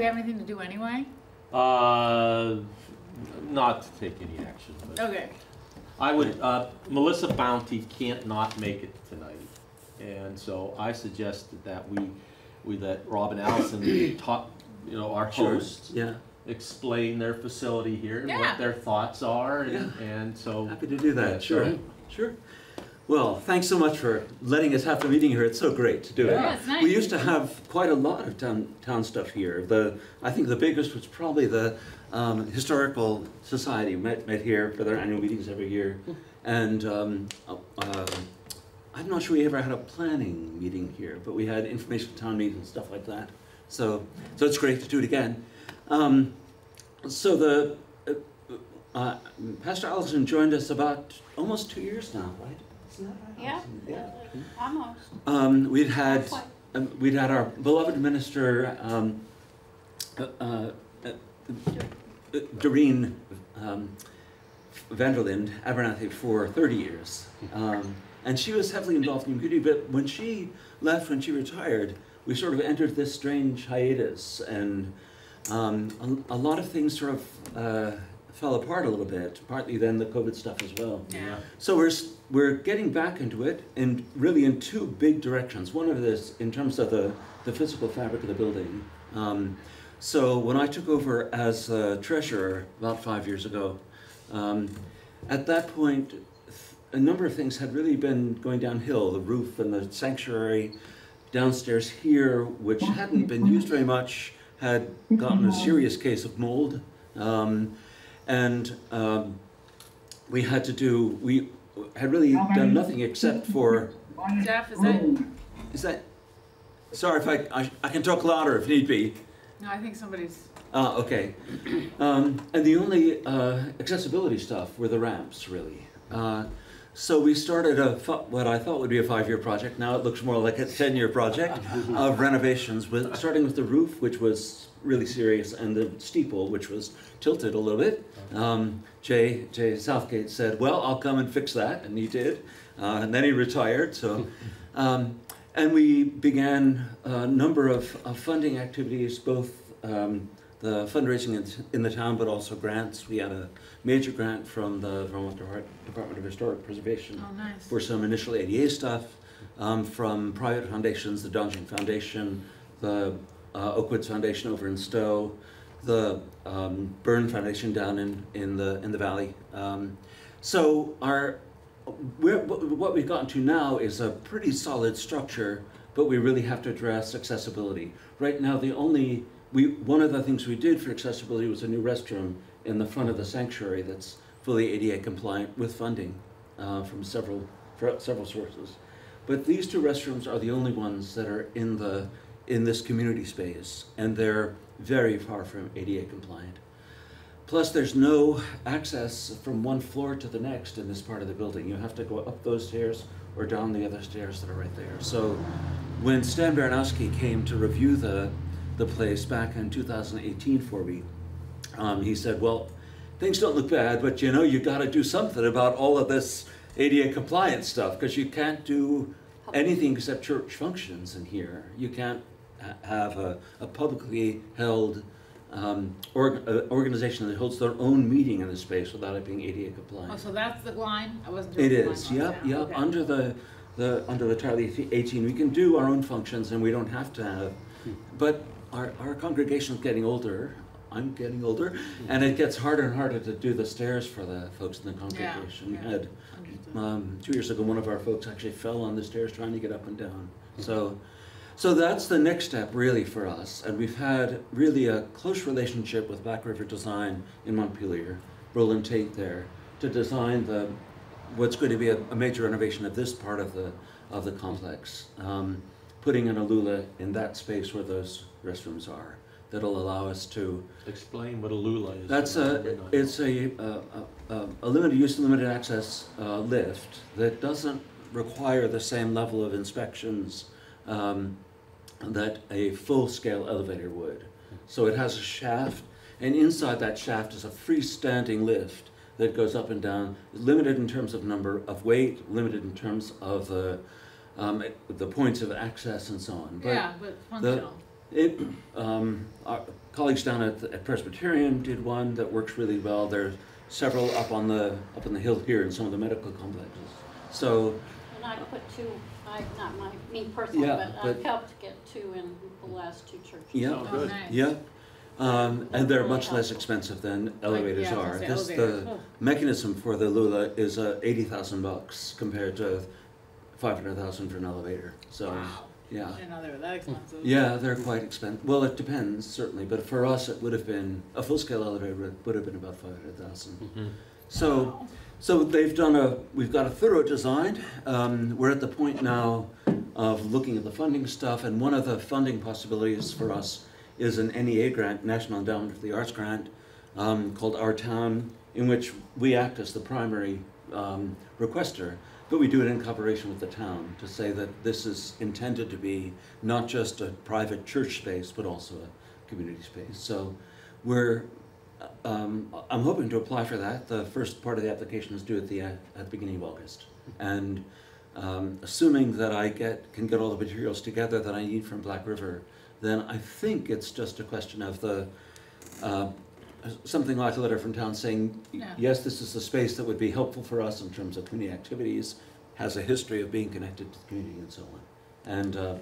we have anything to do anyway? Uh, not to take any action, but Okay. I would, uh, Melissa Bounty can't not make it tonight. And so I suggested that we, we let Rob and Allison talk, you know, our Sure. hosts, Yeah, explain their facility here and Yeah. what their thoughts are and, and so. happy to do that, sure, sure. Well, thanks so much for letting us have the meeting here. It's so great to do it. Yeah, nice. We used to have quite a lot of town, town stuff here. The, I think the biggest was probably the um, Historical Society met, met here for their annual meetings every year. And um, uh, um, I'm not sure we ever had a planning meeting here, but we had information town meetings and stuff like that. So, so it's great to do it again. Um, so the, uh, uh, Pastor Allison joined us about almost two years now, right? Isn't right? Yeah. Allison? Yeah. Almost. Um, we'd had um, we'd had our beloved minister um, uh, uh, uh, Doreen um, Vanderlind Abernathy for 30 years, um, and she was heavily involved in the community. But when she left, when she retired, we sort of entered this strange hiatus, and um, a, a lot of things sort of uh, fell apart a little bit. Partly then the COVID stuff as well. Yeah. So we're, s- we're getting back into it and really in two big directions. One of this in terms of the, the physical fabric of the building. Um, so when I took over as treasurer about five years ago, um, at that point, a number of things had really been going downhill. The roof and the sanctuary downstairs here, which hadn't been used very much, had gotten a serious case of mold. Um, and um, we had to do, we had really done nothing except for, Jeff, is that, is that, sorry if I, I, I can talk louder if need be. no, I think somebody's, Ah, okay. Um, and the only uh, accessibility stuff were the ramps, really. Uh, so we started a fi- what I thought would be a five-year project. Now it looks more like a ten-year project of renovations, with starting with the roof, which was really serious, and the steeple, which was tilted a little bit. Um, Jay Jay Southgate said, "Well, I'll come and fix that," and he did. Uh, and then he retired. So. Um, and we began a number of, of funding activities, both um, the fundraising in, in the town, but also grants. We had a major grant from the Vermont Depart- Department of Historic Preservation oh, nice. for some initial ADA stuff, um, from private foundations, the Donjing Foundation, the uh, Oakwoods Foundation over in Stowe, the um, Foundation down in, in the in the valley. Um, so our what we've gotten to now is a pretty solid structure, but we really have to address accessibility. Right now, the only we one of the things we did for accessibility was a new restroom in the front of the sanctuary that's fully ADA compliant with funding uh, from several several sources. But these two restrooms are the only ones that are in the in this community space, and they're very far from ADA compliant. Plus, there's no access from one floor to the next in this part of the building. You have to go up those stairs or down the other stairs that are right there. So, when Stan Baranowski came to review the the place back in 2018 for me, um, he said, "Well, things don't look bad, but you know, you got to do something about all of this ADA compliance stuff because you can't do anything except church functions in here. You can't have a, a publicly held um, org- uh, organization that holds their own meeting in the space without it being ADA compliant. Oh, so that's the line? I wasn't. doing It is, yep, yep. okay. Under the, the under the Title 18, we can do our own functions and we don't have to have. But our, our congregation is getting older. I'm getting older, and it gets harder and harder to do the stairs for the folks in the congregation. yeah. We had um, two years ago, one of our folks actually fell on the stairs trying to get up and down. So, so that's the next step really for us. And we've had really a close relationship with Black River Design in Montpelier, Roland Tate there, to design the what's going to be a, a major renovation of this part of the of the complex, um, putting an Alula in that space where those restrooms are. That'll allow us to Explain what a lula is. that's a, it's a, a, a, a limited use, limited access uh, lift that doesn't require the same level of inspections um, that a full-scale elevator would. So it has a shaft, and inside that shaft is a freestanding lift that goes up and down, limited in terms of number of weight, limited in terms of the, um, the points of access and so on. But Yeah, but functional. It, um, our colleagues down at, at Presbyterian did one that works really well. There's several up on the, up on the hill here in some of the medical complexes. So, And I put two, I, not my, me personally, Yeah, but I've but- helped get two in the last two churches. Yeah. Oh, good. nice. yeah, um, and they're much less expensive than Like, elevators yeah, I was are. gonna say This, elevators. the Oh, mechanism for the Lula is uh, eighty thousand bucks compared to five hundred thousand for an elevator. So, Wow. yeah. I didn't know they were that expensive. Yeah, they're quite expensive. Well, it depends certainly, but for us, it would have been a full-scale elevator would, would have been about five hundred thousand. Mhm. So, Wow. So they've done a. We've got a thorough design. Um, we're at the point now of looking at the funding stuff, and one of the funding possibilities for us is an NEA grant, National Endowment for the Arts grant, um, called Our Town, in which we act as the primary um, requester, but we do it in cooperation with the town to say that this is intended to be not just a private church space, but also a community space. So we're, um, I'm hoping to apply for that. The first part of the application is due at the, at the beginning of August. And um, assuming that I get, can get all the materials together that I need from Black River, then I think it's just a question of the, uh, something like a letter from town saying, Yeah. yes, this is a space that would be helpful for us in terms of community activities, has a history of being connected to the community and so on. And uh,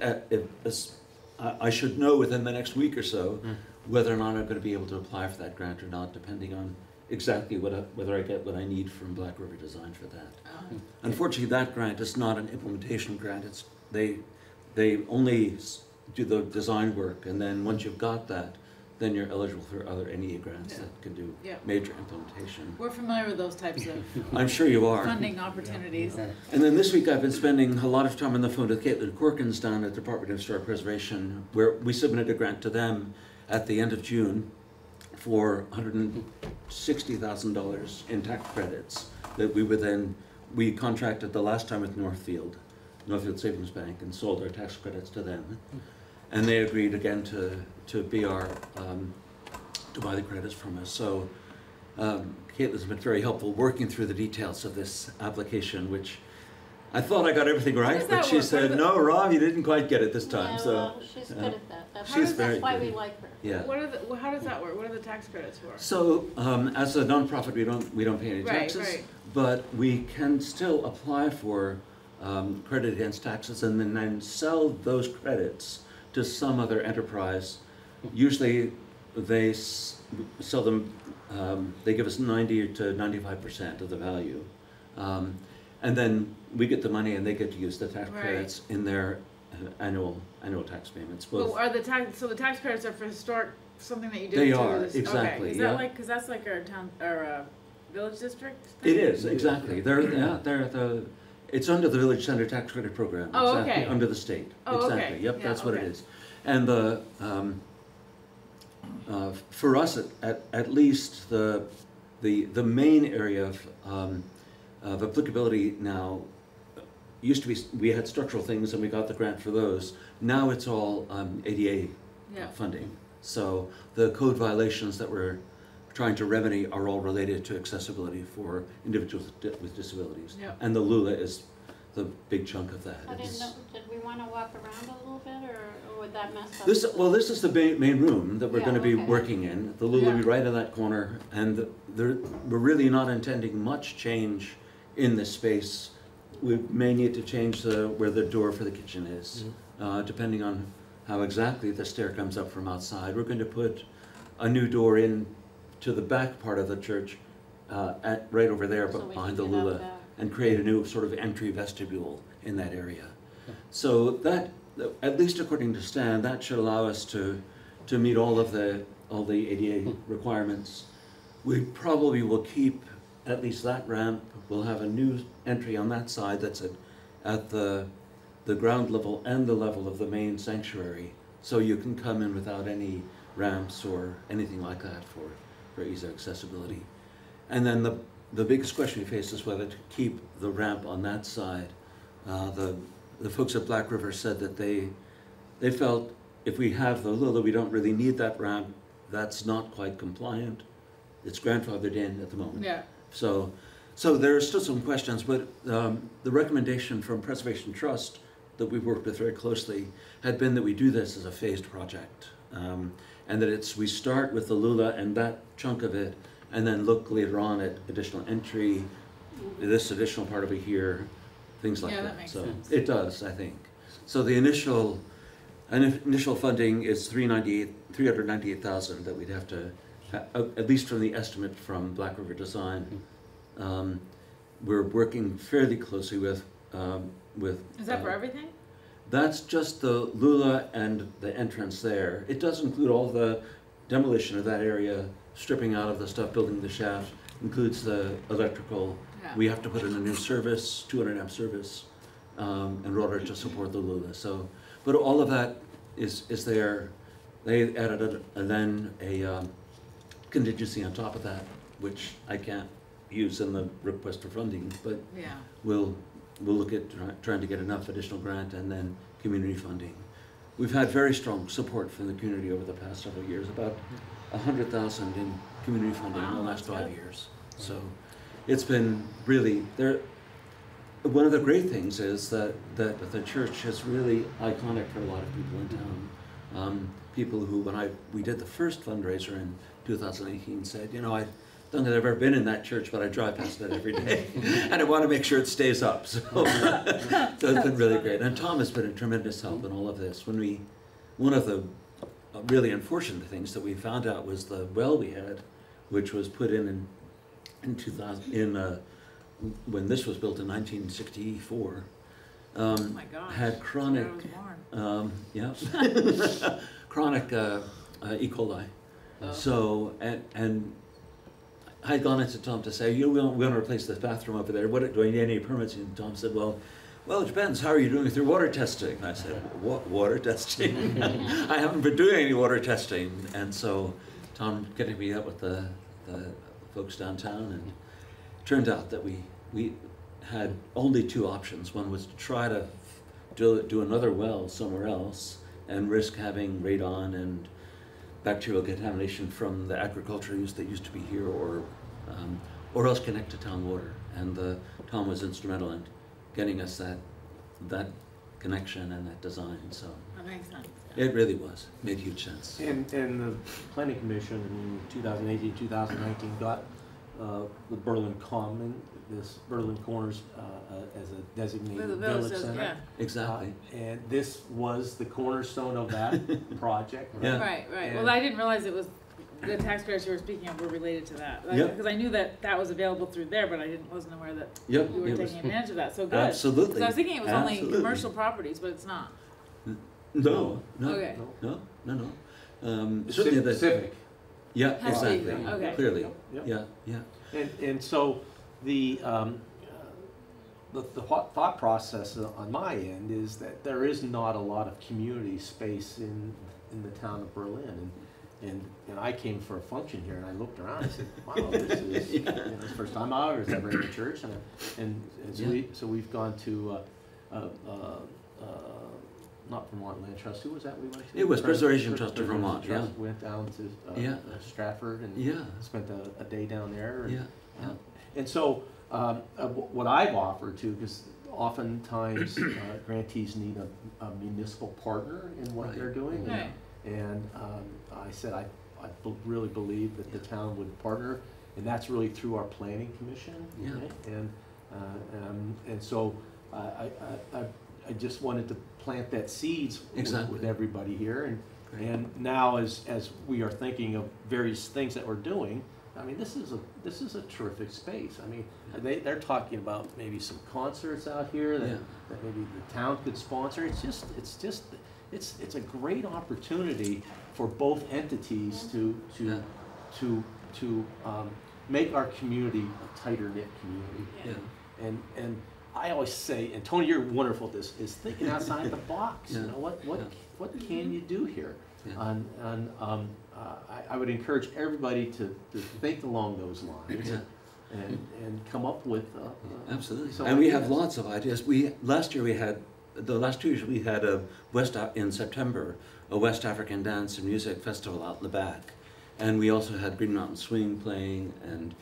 uh, if, as- I, I should know within the next week or so Mm. Whether or not I'm gonna be able to apply for that grant or not, depending on exactly what, I- whether I get what I need from Black River Design for that. Oh. Unfortunately, that grant is not an implementation grant, it's, they, they only do the design work, and then once you've got that, then you're eligible for other NEA grants Yeah. that can do Yeah. major implementation. We're familiar with those types of I'm sure you are. funding opportunities. And then this week I've been spending a lot of time on the phone with Caitlin Corkins down at the Department of Historic Preservation, where we submitted a grant to them at the end of June for hundred and sixty thousand dollars in tax credits that we would then, we contracted the last time with Northfield, Northfield Savings Bank, and sold our tax credits to them. And they agreed again to, to be our, um, to buy the credits from us. So um, Caitlin's been very helpful working through the details of this application, which I thought I got everything right, but she work? Said, no, Rob, you didn't quite get it this time, Yeah, so, well, she's uh, good at that. That's, she's that's very why good. we like her. yeah. What are the, well, how does that work? What are the tax credits for? So, um, as a nonprofit, we don't, we don't pay any Right, taxes. right. But we can still apply for, um, credit against taxes and then, then sell those credits to some other enterprise. Usually, they s- sell them, um, they give us ninety to ninety-five percent of the value. Um, and then we get the money and they get to use the tax Right. credits in their uh, annual, annual tax payments. Well, are the tax, so the tax credits are for historic, something that you did They are, this- exactly, Okay, is yeah. that like, cause that's like our town, our, uh, village district? It thing? is, exactly. They're, yeah, they're the, it's under the Village Center Tax Credit Program. Oh, exactly, okay. Under the state. Oh, okay. Exactly, yep, Yeah, that's what it is. And the, um, uh, for us, at, at, at least, the, the, the main area of, um, of applicability now, uh, used to be, we had structural things and we got the grant for those. Now it's all, um, ADA Yeah, funding. So the code violations that we're trying to remedy are all related to accessibility for individuals with disabilities. Yep. And the Lula is the big chunk of that. I didn't know, did we wanna walk around a little bit, or, or would that mess up? This, well, this is the main, main room that we're Yeah, gonna be okay. working in. The Lula will be right in that corner, and the- we're really not intending much change in this space. We may need to change the, where the door for the kitchen is, uh, depending on how exactly the stair comes up from outside. We're going to put a new door in to the back part of the church, uh, at, right over there, So but we behind can the get out Lula back. and create a new sort of entry vestibule in that area. So that, at least according to Stan, that should allow us to, to meet all of the, all the ADA requirements. We probably will keep at least that ramp, we'll have a new entry on that side that's at, at the, the ground level and the level of the main sanctuary. So you can come in without any ramps or anything like that for, for ease of accessibility. And then the, the biggest question we face is whether to keep the ramp on that side. Uh, the, the folks at Black River said that they, they felt if we have the Lula, we don't really need that ramp. That's not quite compliant. It's grandfathered in at the moment. yeah, So, so there are still some questions, but um, the recommendation from Preservation Trust that we've worked with very closely had been that we do this as a phased project. Um, and that it's, we start with the Lula and that chunk of it, and then look later on at additional entry, this additional part over here, things like Yeah, that. that makes So sense. It does, I think. So the initial, initial funding is three ninety-eight, three hundred ninety-eight thousand that we'd have to, uh, at least from the estimate from Black River Design. Um, we're working fairly closely with, um, with. Is that for uh, everything? That's just the Lula and the entrance there. It does include all the demolition of that area, stripping out of the stuff, building the shaft, includes the electrical. Yeah. We have to put in a new service, two hundred amp service, um, in order to support the Lula, so, but all of that is, is there. They added a, and then a, um, contingency on top of that, which I can't use in the request for funding, but Yeah. we'll, we'll look at try- trying to get enough additional grant and then community funding. We've had very strong support from the community over the past several years, about a hundred thousand in community funding in the last five good. years. So it's been really, there, one of the great things is that, that the church is really iconic for a lot of people in town. Um, people who, when I, we did the first fundraiser in two thousand eighteen, said, you know, I don't think I've ever been in that church, but I drive past it every day. And I want to make sure it stays up, so, so it's been really great. And Tom has been a tremendous help in all of this. When we, one of the uh, really unfortunate things that we found out was the well we had, which was put in in, in two thousand, in, uh, when this was built in nineteen sixty-four. Oh Um, my gosh. had That's when I chronic, was born. um, yeah, chronic uh, uh, E. coli. Oh. So, and, and I had gone into Tom to say, you know, we're we're gonna replace this bathroom over there, what, do I need any permits? And Tom said, well, well, it depends, how are you doing with your water testing? And I said, what, water testing? I haven't been doing any water testing, and so Tom getting me up with the, the folks downtown, and turned out that we, we had only two options. One was to try to do, do another well somewhere else and risk having radon and bacterial contamination from the agricultural use that used to be here, or, um, or else connect to town water. And the, town was instrumental in getting us that, that connection and that design, so That makes sense. it really was, made huge sense. And, and the planning commission in 2018, 2019 got uh, the Berlin Common, this Berlin Corners uh, uh, as a designated the village village is, center. yeah. Exactly. Uh, And this was the cornerstone of that project, right? Yeah. Right, right. Well, And- I didn't realize it was, the taxpayers you were speaking of were related to that. Yep. Because I knew that that was available through there, but I didn't, wasn't aware that Yep. you were it was- taking advantage of that, so good. Absolutely. Because I was thinking it was only Absolutely. commercial properties, but it's not. No, no, Okay. no, no, no. Um, certainly Civ- the, Civic. Yeah, Has to be, exactly, okay. clearly, Yep. yeah, yeah. And, and so the, um, uh, the, the thought thought process on my end is that there is not a lot of community space in, in the town of Berlin. And, and, and I came for a function here and I looked around, I said, wow, this is, you know, this is the first time out, or is ever in the church? And, I- and, and so we, so we've gone to, uh, uh, uh, uh, not Vermont Land Trust, who was that we went to? It was Pres- Preservation Pres- Trust of Preservation Vermont, yeah. Trust, Went down to, uh, Yeah. uh, Stratford and Yeah, spent a, a day down there. and- yeah, yeah. and so, um, uh, what I've offered too, because oftentimes uh, grantees need a, a municipal partner in what Right. they're doing. Right. And um, I said I, I really believe that the town would partner, and that's really through our planning commission. Yeah. right? And, uh, um, and so I, I, I, I just wanted to plant that seeds with, Exactly. with everybody here. And, Great. and now as, as we are thinking of various things that we're doing, I mean, this is a, this is a terrific space. I mean, they, they're talking about maybe some concerts out here that, Yeah. that maybe the town could sponsor. It's just, it's just, it's, it's a great opportunity for both entities to, Yeah. to, to, to, um, make our community a tighter knit community. Yeah. And, and I always say, and Tony, you're wonderful at this, is thinking outside the box, you know, what, what, Yeah. what can you do here? Yeah. And, and, um, uh, I, I would encourage everybody to, to think along those lines Yeah. and, and come up with, uh, uh, Absolutely. And we have lots of ideas. We, last year we had, the last two years we had a West, in September, a West African Dance and Music Festival out in the back. And we also had Green Mountain Swing playing and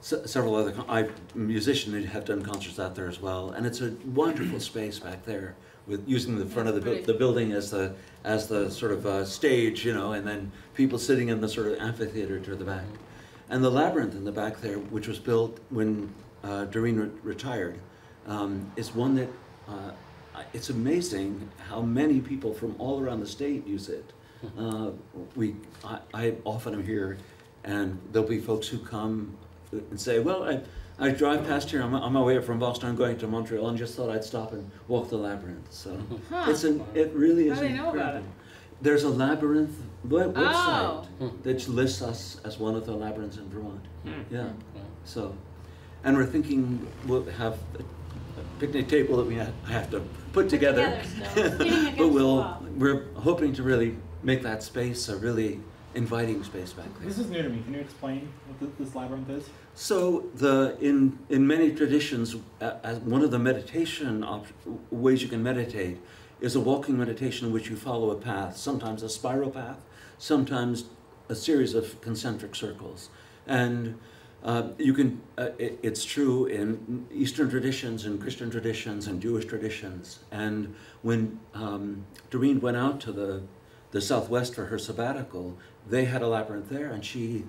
several other, I, musicians have done concerts out there as well. And it's a wonderful space back there with using the front of the, bu- the building as the, as the sort of uh, stage, you know, and then people sitting in the sort of amphitheater to the back. And the labyrinth in the back there, which was built when uh, Doreen re- retired, um, is one that uh, it's amazing how many people from all around the state use it. Uh, we, I, I often am here, and there'll be folks who come and say, "Well, I, I drive past here on my, on my way up from Boston. I'm going to Montreal, and just thought I'd stop and walk the labyrinth." So Huh. it's an, it really is. How do they know about it? There's a labyrinth web- website Oh. that lists us as one of the labyrinths in Vermont. Hmm. Yeah. So, and we're thinking we'll have a a picnic table that we ha- have to put together. together still, But we'll, we're hoping to really make that space a really inviting space back there. This is new to me. Can you explain what th- this labyrinth is? So the in in many traditions, as one of the meditation ways you can meditate is a walking meditation in which you follow a path, sometimes a spiral path, sometimes a series of concentric circles, and uh, you can. Uh, it, it's true in Eastern traditions and Christian traditions and Jewish traditions. And when um, Doreen went out to the the Southwest for her sabbatical, they had a labyrinth there, and she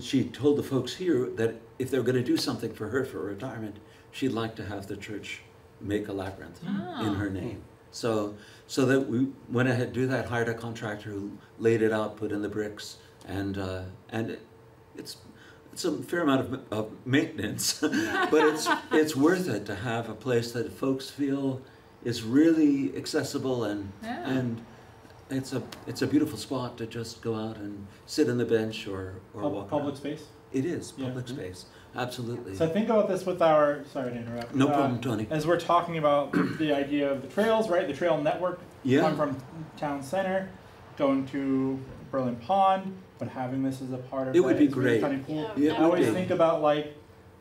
she told the folks here that if they were going to do something for her for retirement, she'd like to have the church make a labyrinth in Oh. her name. So so that we went ahead to do that, hired a contractor who laid it out, put in the bricks, and uh, and it, it's it's a fair amount of, of maintenance, but it's it's worth it to have a place that folks feel is really accessible and Yeah. and it's a it's a beautiful spot to just go out and sit on the bench or or Pub- walk public around. space. It is Yeah. public space, absolutely. So think about this with our. Sorry to interrupt. no Uh, problem, Tony. As we're talking about the idea of the trails, right? The trail network Yeah. come from town center, going to Berlin Pond, but having this as a part of It would be is really great. Kind of cool. Yeah, it I would always be. think about like,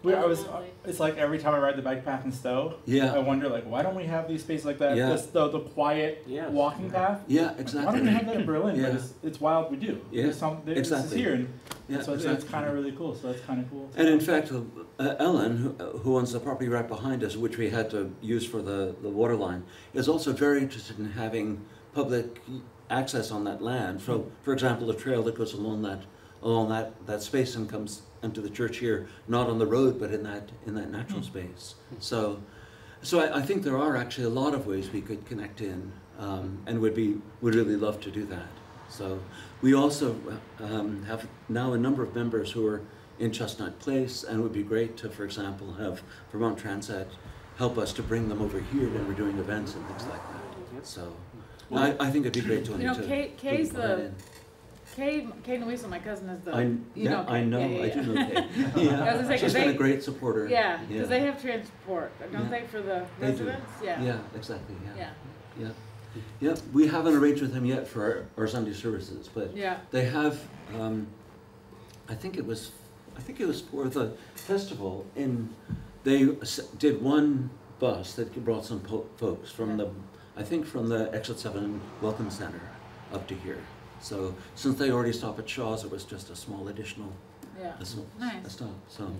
we, I was. It's like every time I ride the bike path in Stowe, Yeah. I wonder like, why don't we have these spaces like that? Yeah. This, the the quiet Yes. walking path. yeah, exactly. Why don't we have that in Berlin? Yeah. But it's, it's wild. We do. Yeah, There's some, there, This exactly. is here, and Yeah, so it's, exactly. it's kind of really cool. So that's kind of cool. And in fact, uh, Ellen, who, who owns the property right behind us, which we had to use for the, the water line, is also very interested in having public access on that land. So, for example, the trail that goes along that along that, that space and comes into the church here, not on the road, but in that in that natural Hmm. space. So, so I, I think there are actually a lot of ways we could connect in, um, and would be would really love to do that. So, we also um, have now a number of members who are in Chestnut Place, and it would be great to, for example, have Vermont Transit help us to bring them over here when we're doing events and things like that. So, I, I think it'd be great, Tony, You know, to Kay, Kay's the. Kay, Kay Louisa, my cousin is the, I, you yeah, know. I Kay. know, Yeah, yeah, I do know Kay. I was gonna say, She's 'cause been a great supporter. Yeah, Yeah. because they have transport, don't they, for the They do. residents? Yeah. Yeah, exactly, yeah. Yeah, Yeah, yeah, we haven't arranged with them yet for our, our Sunday services, but yeah. they have, um, I think it was, I think it was for the festival in, they did one bus that brought some folks from the, I think from the Exit Seven Welcome Center up to here. So since they already stop at Shaw's, it was just a small additional, Yeah, a small, a stop, so.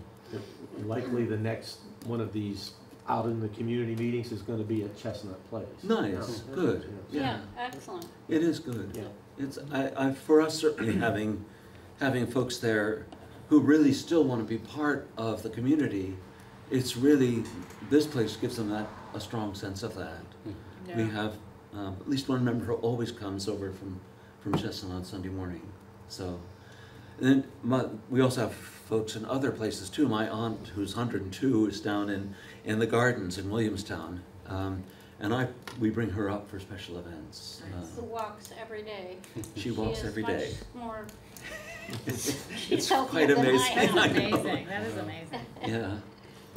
Likely the next one of these out in the community meetings is gonna be at Chestnut Place. Nice, Yeah. good, Yeah, yeah. excellent. It is good. Yeah. It's, I, I, for us certainly having, having folks there who really still want to be part of the community, it's really, this place gives them that, a strong sense of that. We have, um, at least one member who always comes over from, from Chestnut on Sunday morning, so. And then my, we also have folks in other places too. My aunt, who's hundred and two, is down in, in the gardens in Williamstown. Um, and I, we bring her up for special events. Nice. Uh, Who walks every day. She walks is every much day. More. It's she's healthier quite amazing. That's amazing, that is amazing. Yeah.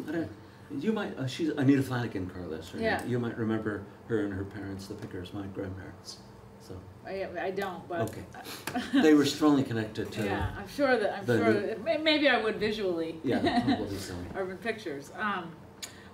I don't, you might, uh, she's Anita Flanagan, Carlos. Her name. Yeah. You might remember her and her parents, the Pickers, my grandparents. I, I don't, but. Okay. they were strongly connected to. Yeah, I'm sure that, I'm the- sure, that- may- maybe I would visually. Yeah, probably so. Urban pictures. Um,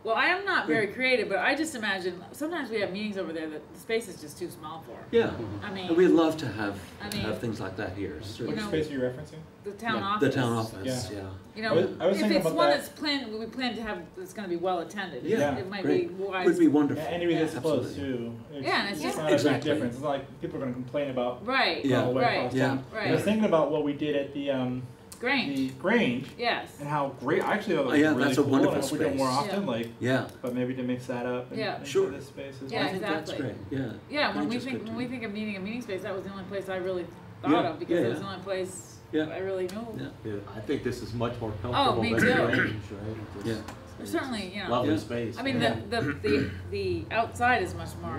Well, I am not very creative, but I just imagine, sometimes we have meetings over there that the space is just too small for. Yeah, I and we'd love to have, I mean- have things like that here, Which certainly. know, space are you referencing? the town Yeah, office. The town office, Yeah. yeah. You I know, was- I was if thinking it's about one that. that's planned, we plan to have, it's gonna be well attended. Yeah. It might Great. be wise. Would be wonderful. Yeah, and to this Yeah. close Absolutely. too. It's, Yeah, and it's it's just- not a big difference. It's not like people are gonna complain about Right, Yeah. all the way right, Yeah. town. I was thinking about what we did at the um Grange, the Grange yes. and how great I actually thought it was Oh, yeah, really that's a cool. and wonderful hope we do more often, Yeah. like Yeah, but maybe to mix that up and Yeah. into Sure. this space as Yeah, I think that's great, yeah. Yeah, when we think, when we think of needing a meeting space, that was the only place I really thought Yeah, of, because yeah, it was the only place Yeah. I really knew. Yeah. Yeah, I think this is much more comfortable Oh, me than too. Grange, right? It's- Yeah. it's Certainly, you know, Lovely Yeah. space. I mean, the, yeah. the, the, the outside is much more,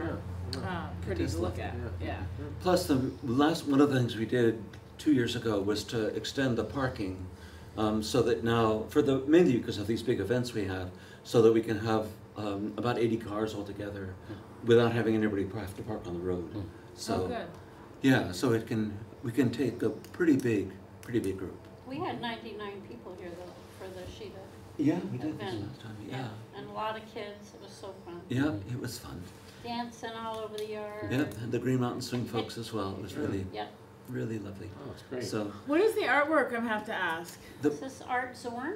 Yeah, yeah. uh, pretty is to look lovely, at, yeah. Plus, the last, one of the things we did two years ago was to extend the parking, um, so that now, for the, mainly because of these big events we have, so that we can have, um, about eighty cars altogether without having anybody have to park on the road. Oh, So, good. yeah, so it can, we can take a pretty big, pretty big group. We had ninety-nine people here though, for the Sheeta. Yeah, we did this Event. last time, yeah. And a lot of kids, it was so fun. Yeah, it was fun. Dancing all over the yard. Yep, and the Green Mountain Swing folks as well. It was really, Yep, really lovely. Oh, it's great. So, What is the artwork, I have to ask? the, is this Art Zorn?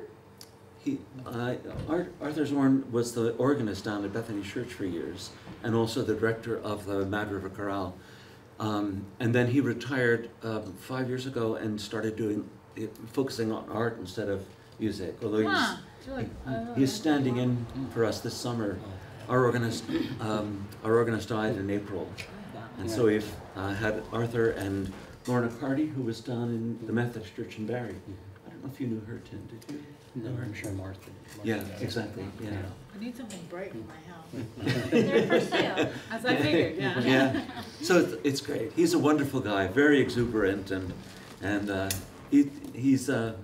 He, uh, Art, Arthur Zorn was the organist down at Bethany Church for years, and also the director of the Mad River Chorale. Um, and then he retired um, five years ago and started doing, focusing on art instead of music. Although he's, Huh, it's really, uh, he's standing in for us this summer. Our organist, um, our organist died in April, and so we've uh, had Arthur and Lorna Carty, who was down in the Methodist Church in Barre. I don't know if you knew her, Tim, did you? No, I'm sure Martha. Yeah, exactly. Yeah. I need something bright in my house. They're for sale. As I figured, yeah. Yeah, so it's, it's great. He's a wonderful guy, very exuberant, and and uh, he he's uh,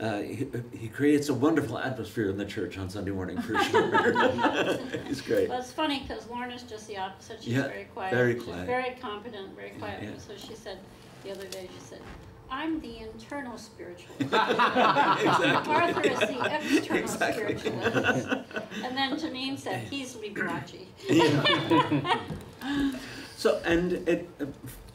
uh, he, he creates a wonderful atmosphere in the church on Sunday morning for sure. he's great. Well, it's funny because Lorna's just the opposite. She's Yeah, very quiet. very She's very competent, very quiet. Yeah. So she said the other day, she said, "I'm the internal spiritualist. exactly. Arthur is the external Exactly. spiritualist." And then Janine said, "He's Liberace." So and it uh,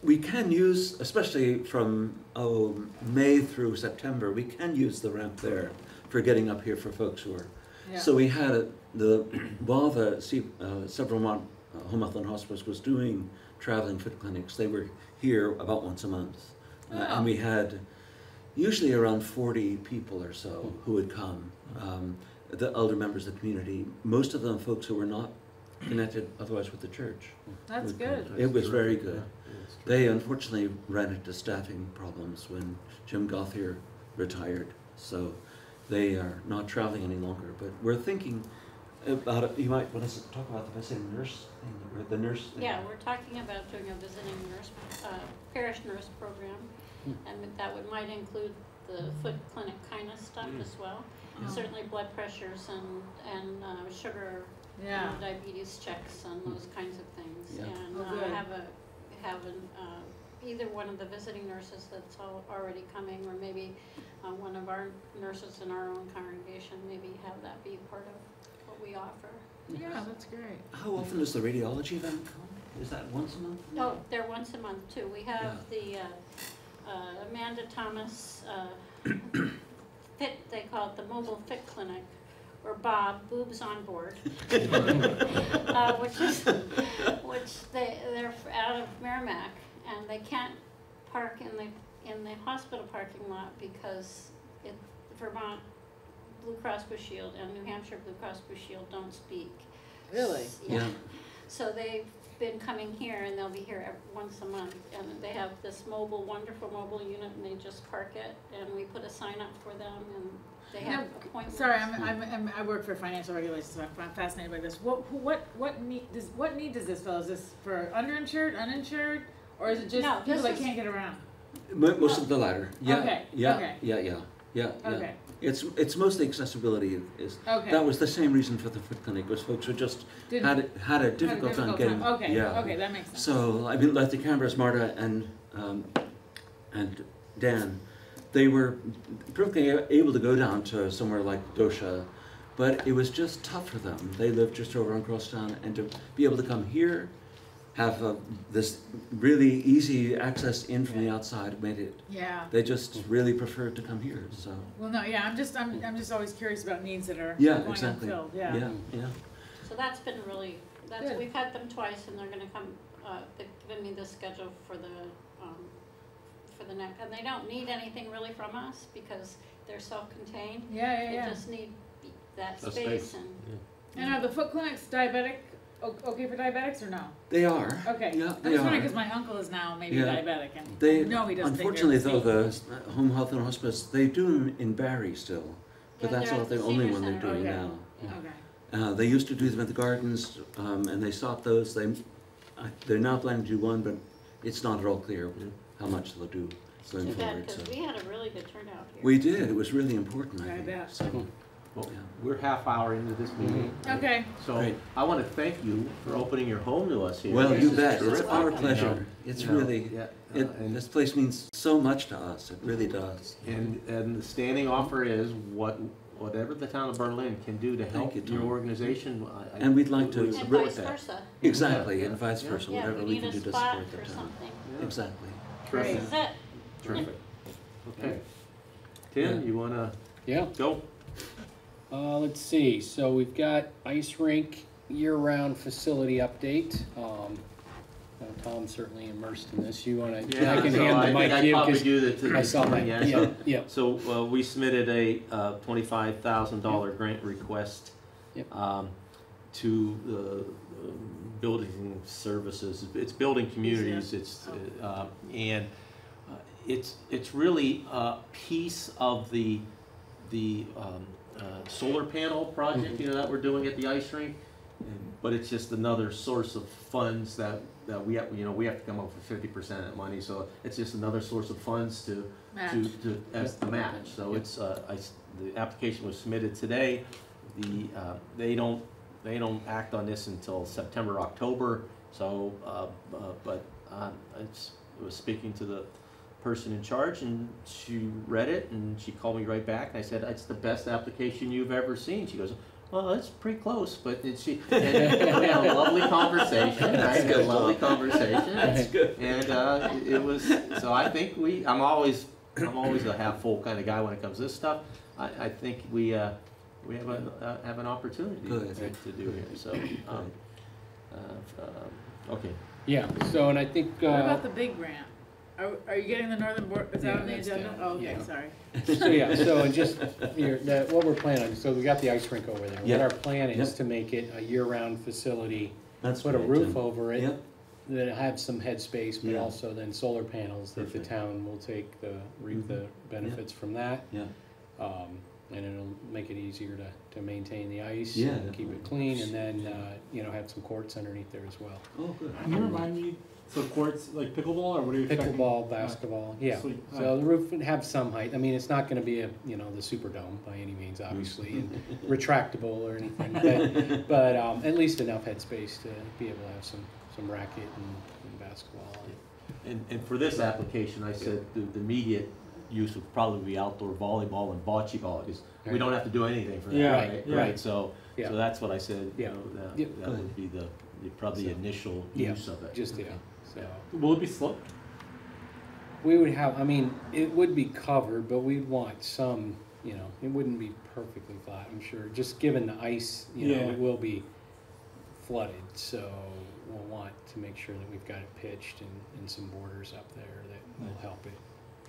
we can use, especially from oh May through September, we can use the ramp there for getting up here for folks who are Yeah. So we had a, the while the see, uh, several Vermont uh, Home Health and Hospice was doing traveling fit clinics, they were here about once a month, uh, Oh. and we had usually around forty people or so who would come. Um, the elder members of the community, most of them folks who were not connected otherwise with the church. That's would come good. to- It was very good. yeah, yeah, it's They unfortunately ran into staffing problems when Jim Gothier retired, so they are not traveling any longer. But we're thinking about it. You might want to talk about the visiting nurse thing, or the nurse thing. Yeah, we're talking about doing a visiting nurse, uh, parish nurse program. And that would, might include the foot clinic kind of stuff Mm. as well. Oh. Certainly blood pressures and, and uh, sugar, you know, Yeah. diabetes checks and those kinds of things. Yeah. And Oh, uh, have a, have an, uh, either one of the visiting nurses that's al- already coming, or maybe uh, one of our nurses in our own congregation, maybe have that be part of what we offer. Yeah, that's great. How often does the radiology event come? Is that once a month? No, they're once a month too. We have the uh, uh, Amanda Thomas uh, Fit, they call it the Mobile Fit Clinic, or Bob, Boobs on Board. Uh, Which is, which they, they're out of Merrimack, and they can't park in the, in the hospital parking lot because it, Vermont Blue Cross Blue Shield and New Hampshire Blue Cross Blue Shield don't speak. Really? Yeah. So they've been coming here and they'll be here ev- once a month. And they have this mobile, wonderful mobile unit and they just park it and we put a sign up for them and they have Now, appointments. Sorry, I'm, I'm, I'm, I work for financial regulations, so I'm fascinated by this. What, who- what, what need, does, what need does this fill? Is this for underinsured, uninsured? Or is it just No, people this that is- can't get around? Mo- Most of the latter. Yeah. Okay, Yeah. okay. Yeah. Yeah. Yeah. Yeah. Okay, It's it's mostly accessibility. Is okay. that was the same reason for the foot clinic was folks who just Didn't- had had a had a difficult time getting. Okay, yeah. okay, that makes sense. So I mean, like the Canberra's Marta and um, and Dan, they were perfectly able to go down to somewhere like Dosha, but it was just tough for them. They lived just over on Crosstown, and to be able to come here, have uh, this really easy access in from the outside made it. Yeah. They just really preferred to come here. So Well, no, yeah, I'm just, I'm, I'm just always curious about needs that are Yeah, going exactly. unfilled, yeah, yeah. yeah. So that's been really, that's, Good. we've had them twice and they're gonna come, uh, they've given me the schedule for the, for the next, and they don't need anything really from us because they're self-contained. Yeah, yeah, They yeah. just need that The space space. and, And are the foot clinics diabetic, o- okay for diabetics or no? They are. Okay. Yeah, I they was wondering, are. cause my uncle is now maybe Yeah. diabetic and They, no, he doesn't take unfortunately their though, seat. the uh, home health and hospice, they do them in Barre still, but Yeah, that's they're all at the the only senior one they're center. doing Okay. now. Okay, Uh, they used to do them at the gardens, um, and they stopped those. They, uh, they're now planning to do one, but it's not at all clear how much they'll do going too bad, forward. So cause we had a really good turnout here. we did. It was really important. I I think. bet. So Well, Yeah. we're half hour into this meeting. okay, So Great. I want to thank you for opening your home to us here. well, This you is bet. It's terrific, our you pleasure. know. It's You know, really. yeah, uh, It, and- this place means so much to us. It really does. And, and the standing offer is what, whatever the town of Berlin can do to help you, your Tom. organization. I- I- And we'd like to we And support vice that. versa. Exactly, Yeah, and vice yeah. versa. Yeah, whatever we we need can a do to spot support the for town. something. Yeah, Exactly. Great. Terrific, terrific. Okay. Tim, Yeah. you wanna Yeah, go? uh, let's see, so we've got ice rink year-round facility update. Um, Tom's certainly immersed in this, you wanna, Yeah, I can so hand I the mic to you, probably 'cause do the, to I saw that, yeah, yeah, so- yeah. So, uh, we submitted a, uh, twenty-five thousand dollar grant request, Yep. um, to the, um, building services, it's building communities, it's, uh, and uh, it's, it's really a piece of the, the, um, uh, solar panel project, you know, that we're doing at the ice rink. But it's just another source of funds that, that we have, you know, we have to come up with fifty percent of that money, so it's just another source of funds to, Match. to, to, as the match, so it's, uh, I, s- the application was submitted today. The, uh, they don't, they don't act on this until September, October, so, uh, uh, but, uh, it's, I was speaking to the person in charge and she read it and she called me right back and I said, it's the best application you've ever seen. She goes, well, it's pretty close, but it- she, and we had a lovely conversation, right, a lovely conversation. That's good. And uh, it was so. I think we. I'm always. I'm always a half full kind of guy when it comes to this stuff. I, I think we. Uh, we have a uh, have an opportunity Good. to, to do here. So. Um, uh, uh, okay. Yeah, so, and I think, What uh, about the big grant? Are, are you getting the northern board, is that Yeah, on the agenda? down, Oh, okay, yeah. sorry. so, yeah, so and just, here, that, what we're planning, so we got the ice rink over there. What our plan is Yep. to make it a year-round facility, That's put a roof Tim. over it, Yep. that have some headspace, but Yeah. also then solar panels that the town will take the, reap the benefits from that. Yeah. Um, and it'll make it easier to, to maintain the ice Yeah, and keep it clean, and then, uh, you know, have some courts underneath there as well. Oh, good. Can you remind me, so courts, like pickleball, or what are you expecting? Pickleball, basketball, yeah. Sweet. So the roof would have some height, I mean, it's not gonna be a, you know, the Superdome by any means, obviously, and retractable or anything, but, but, um, at least enough headspace to be able to have some, some racket and, and basketball. And, and for this application, I said the, the immediate use would probably be outdoor volleyball and bocce ball because we don't have to do anything for that, Yeah, right? yeah. Right. So. Yeah. So that's what I said. You Yeah. know, that, Yeah. that would be the, the probably So- initial Yeah. use of it. Just, yeah, so. Will it be sloped? We would have, I mean, it would be covered, but we'd want some, you know, it wouldn't be perfectly flat, I'm sure, just given the ice, you know, it will be flooded, so we'll want to make sure that we've got it pitched and, and some borders up there that will help it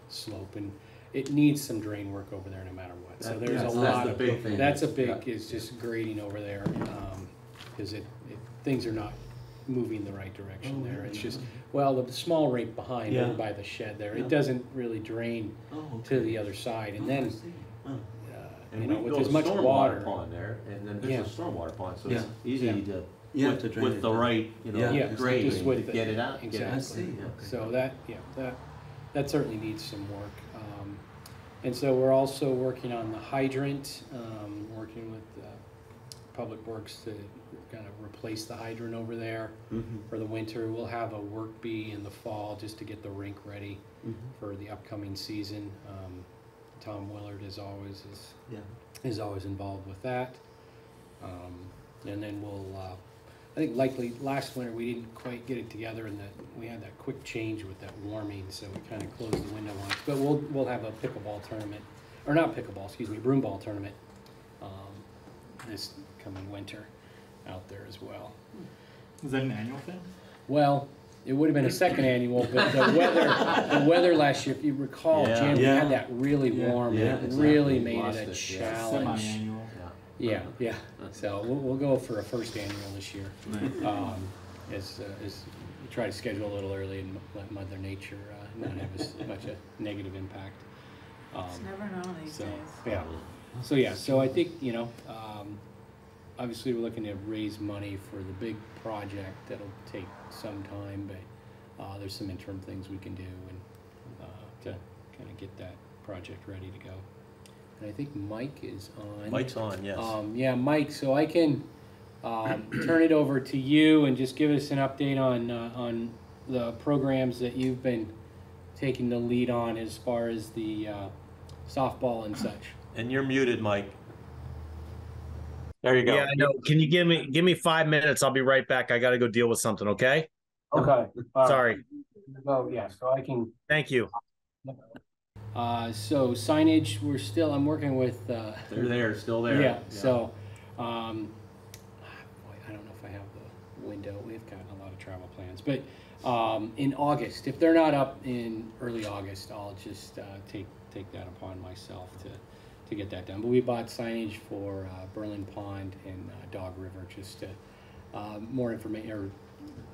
slope, and it needs some drain work over there no matter what, so there's that's- a that's lot the of, big thing. that's a Yeah. big, is just grading over there, um, cause it, it, things are not moving the right direction Oh, there, really? it's just, well, the small rink behind, over Yeah. by the shed there, Yeah. it doesn't really drain Oh, to the other side, and Oh, then, I see. Uh, And you we know, with built as a much water. pond there, and then Yeah. there's a stormwater pond, so Yeah. it's easy Yeah. to, Yeah, with, to drain with it the down. right, you know, Yeah. Yeah, grading, just with to the- get it out, get it out. exactly. I see, okay. So that, yeah, that, that certainly needs some work. Um, And so we're also working on the hydrant, um, working with uh, Public Works to kind of replace the hydrant over there Mhm. for the winter. We'll have a work bee in the fall just to get the rink ready Mhm. for the upcoming season. Um, Tom Willard, as always, is Yeah. is always involved with that. Um, and then we'll, uh, I think likely last winter we didn't quite get it together and that we had that quick change with that warming, so we kind of closed the window on it. But we'll, we'll have a pickleball tournament, or not pickleball, excuse me, broomball tournament, um, this coming winter out there as well. Is that an annual thing? Well, it would have been a second annual, but the weather, the weather last year, if you recall, Yeah. Jan, we Yeah. had that really warm, Yeah, and it exactly. really made Lost it a it, yeah. challenge. Semi-annual. Yeah, yeah, so we'll, we'll go for a first annual this year. Nice. Um, as, uh, as we try to schedule a little early and let Mother Nature, uh, not have as much a negative impact. Um, It's never known these so, days. yeah, so yeah, so I think, you know, um, obviously we're looking to raise money for the big project, that'll take some time, but, uh, there's some interim things we can do and, uh, to kinda get that project ready to go. And I think Mike is on. Mike's on, yes. Um, yeah, Mike, so I can, um, turn it over to you and just give us an update on, uh, on the programs that you've been taking the lead on as far as the, uh, softball and such. And you're muted, Mike. There you go. Yeah, I know. Can you give me give me five minutes? I'll be right back. I got to go deal with something. Okay. Okay. Sorry. Oh, yeah, so I can, Thank you. Uh, so signage, we're still, I'm working with, uh, They're there, still there. Yeah, so, um, boy, I don't know if I have the window, we've got a lot of travel plans, but, um, in August, if they're not up in early August, I'll just, uh, take, take that upon myself to, to get that done. But we bought signage for, uh, Berlin Pond and, uh, Dog River, just to, uh, more information, or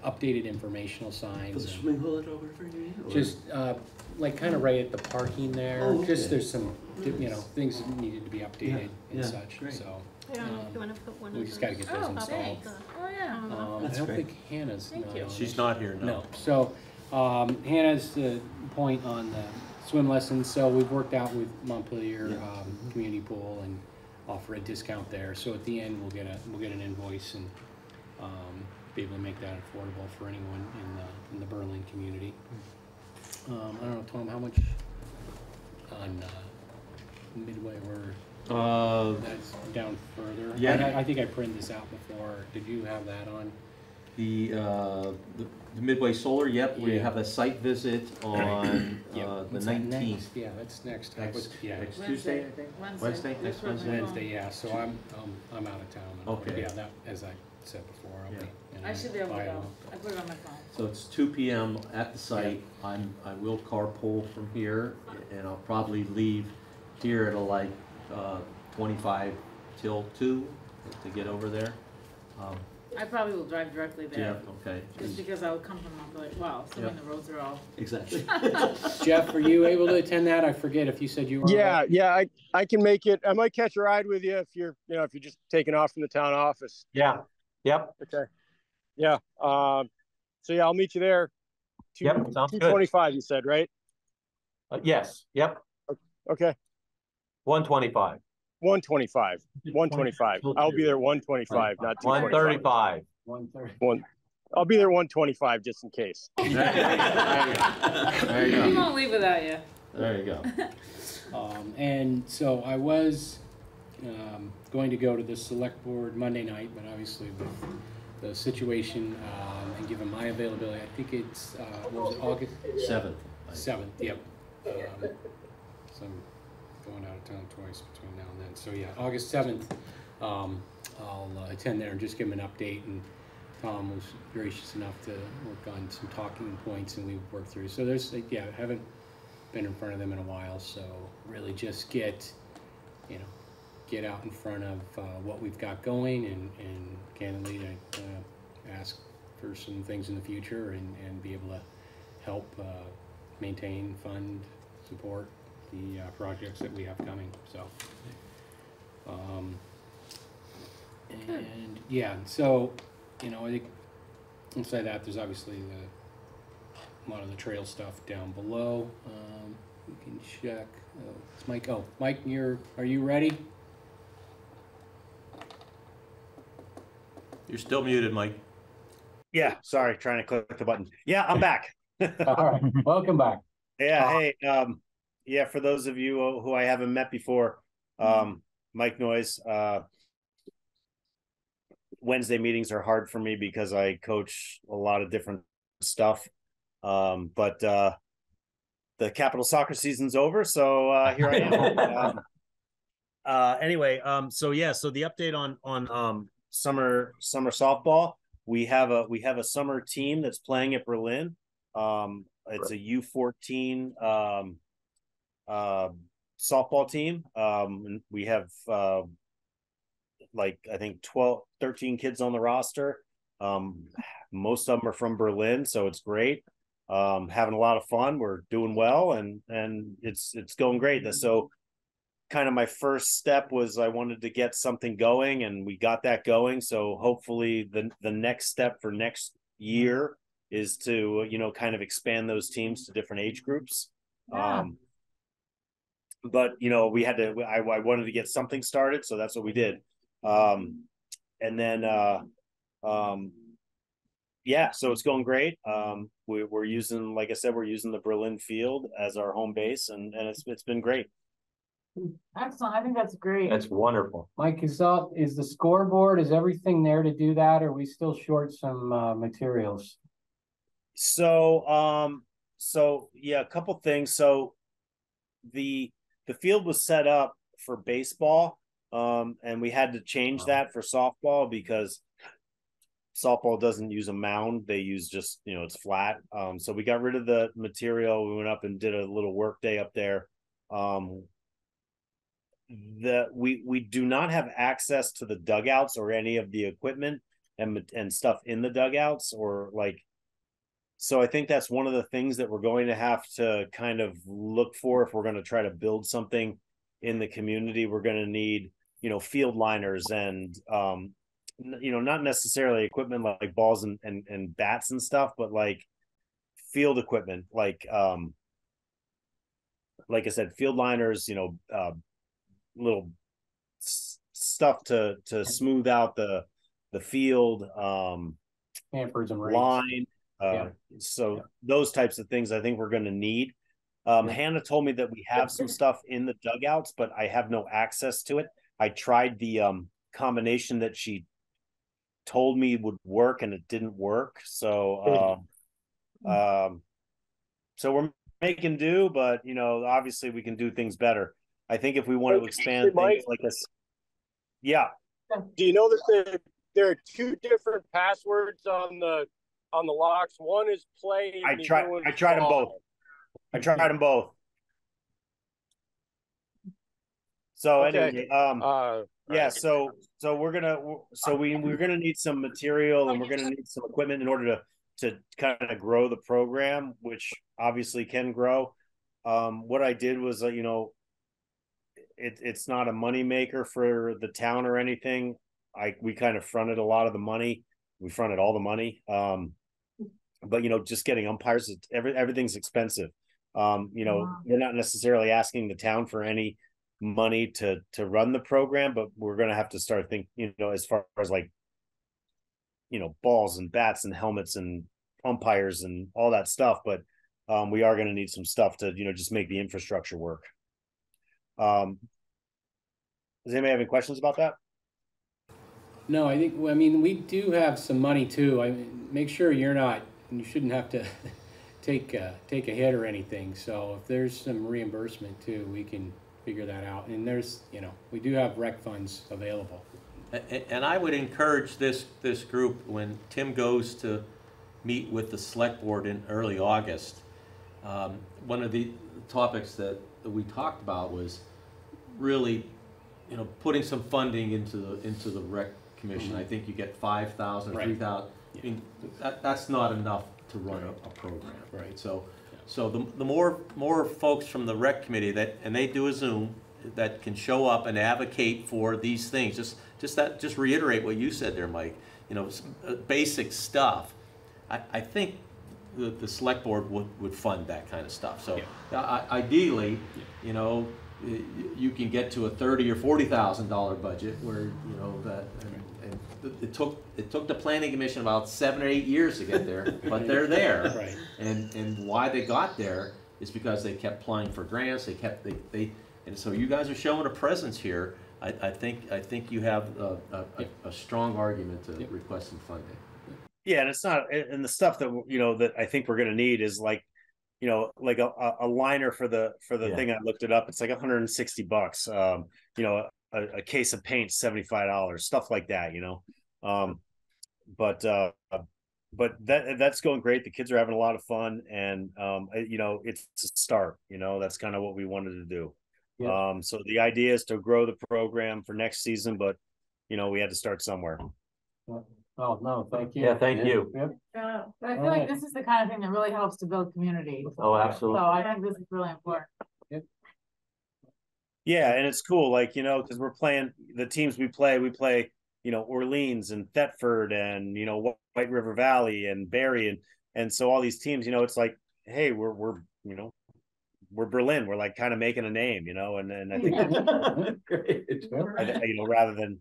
updated informational For the signs. and- swimming hole at Dog River, you or- just uh, like kind of right at the parking there. Oh, Just okay. there's some you know things that needed to be updated and yeah, such. great. So I don't know Um, if you wanna put one of we just got to get those Oh, installed. thanks. Oh, yeah. Um, Um, That's I don't great. think Hannah's Thank not you. on She's not here, No. no. So um, Hannah's the point on the swim lessons. So we've worked out with Montpelier Yeah. um, Community Pool and offer a discount there. So at the end we'll get a we'll get an invoice and um, be able to make that affordable for anyone in the in the Berlin community. Um, I don't know, Tom, how much on uh, Midway or Uh, that's down further? Yeah. I, I think I printed this out before. Did you have that on? the, uh, the the Midway Solar, yep, we Yeah. have a site visit on, Yeah. uh, the What's that next? nineteenth. Yeah, that's next. I Next- was- Yeah, next- Wednesday, Tuesday? I think. Wednesday. Wednesday, Just next put my Wednesday? phone. Wednesday, yeah, so I'm, um, I'm out of town. Okay. Yeah, that, as I said before, I'll be. in I should be able to go. I put it on my phone. So it's two P M at the site. I'm, I will carpool from here and I'll probably leave here at a like, uh, twenty-five till two to get over there. Um, I probably will drive directly Yeah, there. okay. Just because I would come from Montpelier, well, assuming the roads are all. Exactly. Jeff, are you able to attend that? I forget if you said you were. Yeah, yeah, I, I can make it. I might catch a ride with you if you're, you know, if you're just taking off from the town office. Yeah, yep, Okay. Yeah. Um, so yeah, I'll meet you there. Two, Yep, sounds good. 225, you said, right? Uh, yes, yep, Okay. one twenty-five, 125. 125. I'll be there 125, not one 225. thirty-five. One. I'll be there 125 just in case. There you We go. won't leave without you. There you go. Um, and so I was, um, going to go to the select board Monday night, but obviously with the situation, um, and given my availability, I think it's, uh, what was it, August? Seventh. Seventh, yep. Um, So I'm going out of town twice between now and then. So yeah, August seventh, um, I'll uh, attend there and just give him an update and Tom was gracious enough to work on some talking points and we worked through. So there's, like, yeah, I haven't been in front of them in a while, so really just get, you know, get out in front of, uh, what we've got going and, and candidly to, uh, ask for some things in the future and, and be able to help, uh, maintain, fund, support the uh, projects that we have coming, so. Um, and, yeah, so, you know, I think inside that, there's obviously the, a lot of the trail stuff down below. Um, we can check, oh, it's Mike, oh, Mike, you're, are you ready? You're still muted, Mike. Yeah, sorry, trying to click the button. Yeah, I'm back. All right, welcome back. Yeah, hey, um, yeah, for those of you who I haven't met before, um, Mike Noyes, uh, Wednesday meetings are hard for me because I coach a lot of different stuff. Um, but uh, the capital soccer season's over, so uh, here I am. um, uh, anyway, um, so yeah, so the update on on um, summer summer softball. We have a we have a summer team that's playing at Berlin. Um, it's a U fourteen um, uh, softball team. Um, we have uh, like I think 12, 13 kids on the roster. Um, most of them are from Berlin, so it's great. Um, having a lot of fun. We're doing well, and and it's it's going great. So, kind of my first step was I wanted to get something going, and we got that going. So hopefully, the the next step for next year is to you know kind of expand those teams to different age groups. Yeah. Um, but you know we had to I, I wanted to get something started so that's what we did um and then uh um yeah so it's going great um we, we're using like i said we're using the berlin field as our home base and and it's it's been great Excellent, I think that's great. That's wonderful. Mike, is that, is the scoreboard, is everything there to do that, or are we still short some, uh, materials? So, um, so yeah, a couple things. So, the the field was set up for baseball, um, and we had to change Wow. that for softball because softball doesn't use a mound; they use just you know it's flat. Um, so we got rid of the material. We went up and did a little work day up there. Um, the we we do not have access to the dugouts or any of the equipment and and stuff in the dugouts or like so I think that's one of the things that we're going to have to kind of look for if we're going to try to build something in the community. We're going to need, you know, field liners and, um, you know, not necessarily equipment like, balls and, and and bats and stuff, but like field equipment, like um, like I said, field liners. You know, uh, little s- stuff to to smooth out the the field. Um, Hampers and line. Uh, Yeah. So Yeah. those types of things I think we're going to need. Um, Yeah. Hannah told me that we have some stuff in the dugouts, but I have no access to it. I tried the um, combination that she told me would work, and it didn't work. So, uh, um, so we're making do, but you know, obviously we can do things better. I think if we want to expand things like this, yeah, Do you know that there, are two different passwords on the on the locks? One is play. I tried- I tried 'em ball. both. I tried them both. So Okay. anyway, um, Uh, yeah, right. so so we're gonna so we we're gonna need some material and we're gonna need some equipment in order to to kind of grow the program, which obviously can grow. Um, what I did was, uh, you know, it it's not a money maker for the town or anything. I we kind of fronted a lot of the money. We fronted all the money. Um, but you know, just getting umpires, every everything's expensive. Um, you know, Wow. we're not necessarily asking the town for any money to to run the program, but we're gonna have to start thinking, you know, as far as like, you know, balls and bats and helmets and umpires and all that stuff. But um, we are gonna need some stuff to, you know, just make the infrastructure work. Um, does anybody have any questions about that? No, I think, I mean, we do have some money too. I mean, make sure you're not, you shouldn't have to take, uh, take a hit or anything. So if there's some reimbursement too, we can figure that out. And there's, you know, we do have rec funds available. A- a- And I would encourage this, this group, when Tim goes to meet with the select board in early August, um, one of the topics that, that we talked about was really, you know, putting some funding into the, into the rec commission. I think you get five thousand, Right. three thousand. I mean, that, that's not enough to run a, a program, right? So, so the, the more, more folks from the rec committee that, and they do a Zoom, that can show up and advocate for these things, just, just that, just reiterate what you said there, Mike, you know, s- uh, basic stuff. I, I think the, the select board would, would fund that kind of stuff, so i- ideally, you know, you can get to a thirty or forty thousand dollar budget where, you know, that, and, and it- took, it took the planning commission about seven or eight years to get there, but they're there. Right. And, and why they got there is because they kept applying for grants, they kept, they, they, And so you guys are showing a presence here. I, I think, I think you have a, a, a- a strong argument to Yep. request some funding. Yeah, and it's not, and the stuff that you know that I think we're gonna need is like, you know, like a, a, liner for the for the Yeah. thing. I looked it up. It's like 160 bucks. Um, you know, a, a case of paint 75 dollars, stuff like that. You know, um, but uh, but that that's going great. The kids are having a lot of fun, and um, you know, it's a start. You know, that's kind of what we wanted to do. Yeah. Um, so the idea is to grow the program for next season, but you know, we had to start somewhere. Oh, no, thank you. Yeah, thank you. Yep. Yeah, but I feel Alright. like this is the kind of thing that really helps to build community. Oh, absolutely. So absolutely. I think this is really important. Yeah, and it's cool, like you know, because we're playing the teams we play. We play, you know, Orleans and Thetford, and you know, White River Valley and Barre, and and so all these teams, you know, it's like, hey, we're we're you know, we're Berlin. We're like kind of making a name, you know, and and I think Great. I thi- you know rather than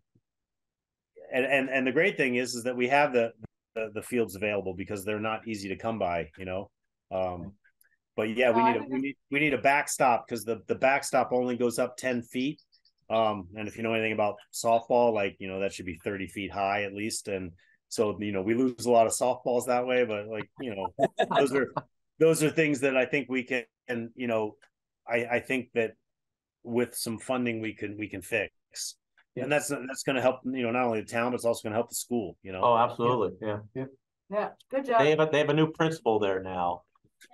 and and and the great thing is is that we have the the, the fields available because they're not easy to come by, you know. Um, but yeah, we need a we need we need a backstop because the the backstop only goes up ten feet. Um, and if you know anything about softball, like you know that should be thirty feet high at least, and so you know we lose a lot of softballs that way. But like you know, those are those are things that I think we can, and you know, I I think that with some funding we can we can fix. Yeah. And that's that's going to help you know not only the town but it's also going to help the school. You know. Oh, absolutely, yeah. Yeah, good job They job. have, a they have a new principal there now.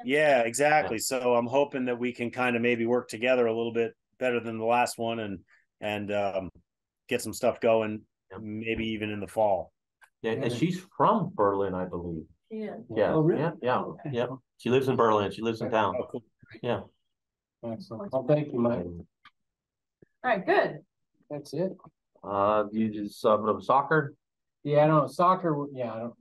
Yeah, exactly. So I'm hoping that we can kind of maybe work together a little bit better than the last one and and um, get some stuff going, Yep. maybe even in the fall. Yeah, and she's from Berlin, I believe. Yeah. Yeah, Oh, really? yeah, yeah, Okay. yeah. She lives in Berlin. She lives in town. Oh, cool. Yeah. Excellent. Well, thank you, Mike. All right, good. That's it. Uh, you just, uh, soccer? Yeah, I don't, soccer, yeah, I don't,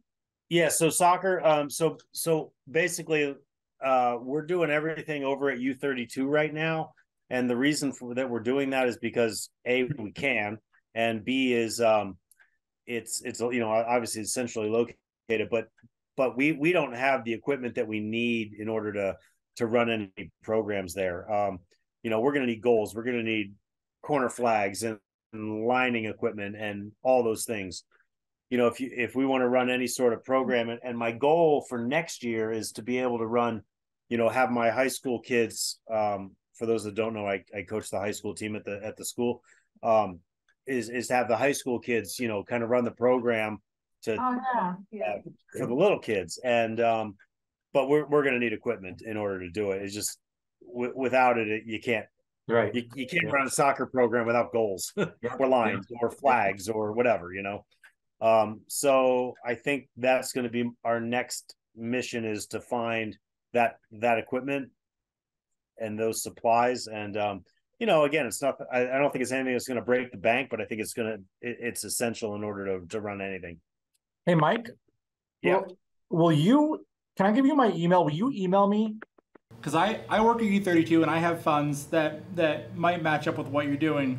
Yeah, so soccer. Um, so so basically, uh, we're doing everything over at U32 right now, and the reason for that we're doing that is because a we can, and b is um, it's it's you know obviously it's centrally located, but but we we don't have the equipment that we need in order to to run any programs there. Um, you know, we're going to need goals. We're going to need corner flags and, and lining equipment and all those things. You know if you if we want to run any sort of program and, and my goal for next year is to be able to run you know have my high school kids um for those that don't know i, I coach the high school team at the at the school um is is to have the high school kids you know kind of run the program to Oh, yeah, yeah. for the little kids. And um but we're, we're going to need equipment in order to do it. It's just w- without it, it you can't Right. you, you can't run a soccer program without goals or lines or flags or whatever you know um so i think that's going to be our next mission is to find that that equipment and those supplies and um you know again it's not i, I don't think it's anything that's going to break the bank but i think it's going to it's essential in order to, to run anything Hey, Mike. Yeah. Will, will you? Can I give you my email? Will you email me? Because I I work at U32 and I have funds that that might match up with what you're doing.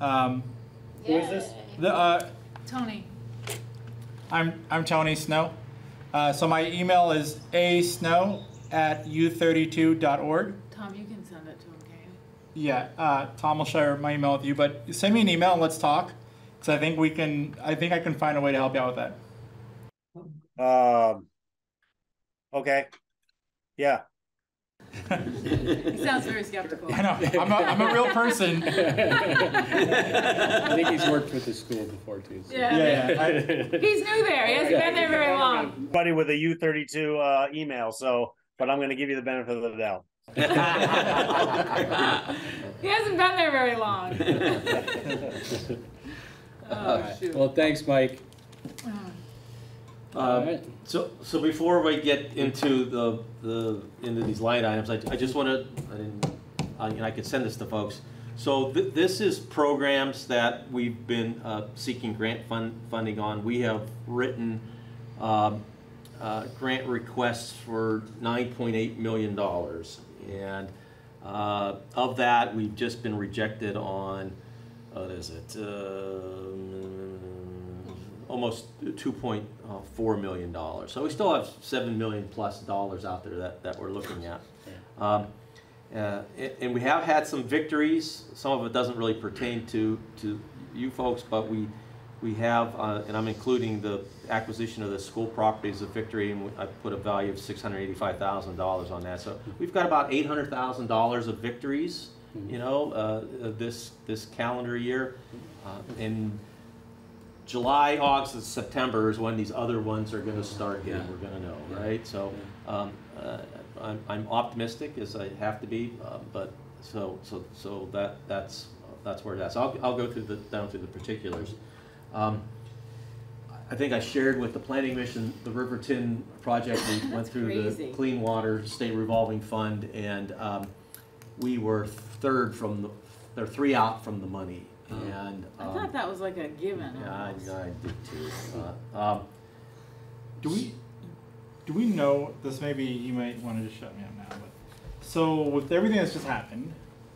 Um, Who is this? The uh, Tony, I'm I'm Tony Snow. Uh, so my email is a snow at u32.org. Tom, you can send it to him, can you? Yeah, uh, Tom will share my email with you, but send me an email and let's talk. Because I think we can. I think I can find a way to help you out with that. um okay yeah He sounds very skeptical. I know. I'm a, I'm a real person. I think he's worked with the school before too. so- Yeah. Yeah, yeah. I, He's new there. He hasn't been there very long. buddy with a u32 uh email so but i'm going to give you the benefit of the doubt He hasn't been there very long. Oh, right. shoot. Well, thanks, Mike. All Uh, right. So, so before we get into the, the, into these line items, I, I just wanna, I didn't, I, and I could send this to folks. So th- this is programs that we've been, uh, seeking grant fund, funding on. We have written, um, uh, grant requests for nine point eight million dollars. And, uh, of that, we've just been rejected on, what is it, um, almost two point four million dollars. So we still have seven million plus dollars out there that, that we're looking at. Um, Uh, and, and we have had some victories. Some of it doesn't really pertain to, to you folks, but we, we have, uh, and I'm including the acquisition of the school property as a victory, and I put a value of six hundred eighty-five thousand dollars on that. So we've got about eight hundred thousand dollars of victories, you know, uh, uh, this, this calendar year. Uh, And July, August, and September is when these other ones are gonna start hitting, Yeah. we're gonna know, right? So, um, uh, I'm, I'm optimistic as I have to be, uh, but, so, so, so that, that's, that's where that's, I'll, I'll go through the, down through the particulars. Um, I think I shared with the planning mission, the Riverton project, we went That's through the. Clean Water State Revolving Fund, and, um, we were third from the, they're three out from the money. And, I um, thought that was like a given. yeah, I, almost. I did too. Uh, um, Do we, do we know, this maybe you might wanna just shut me up now, but, so with everything that's just happened,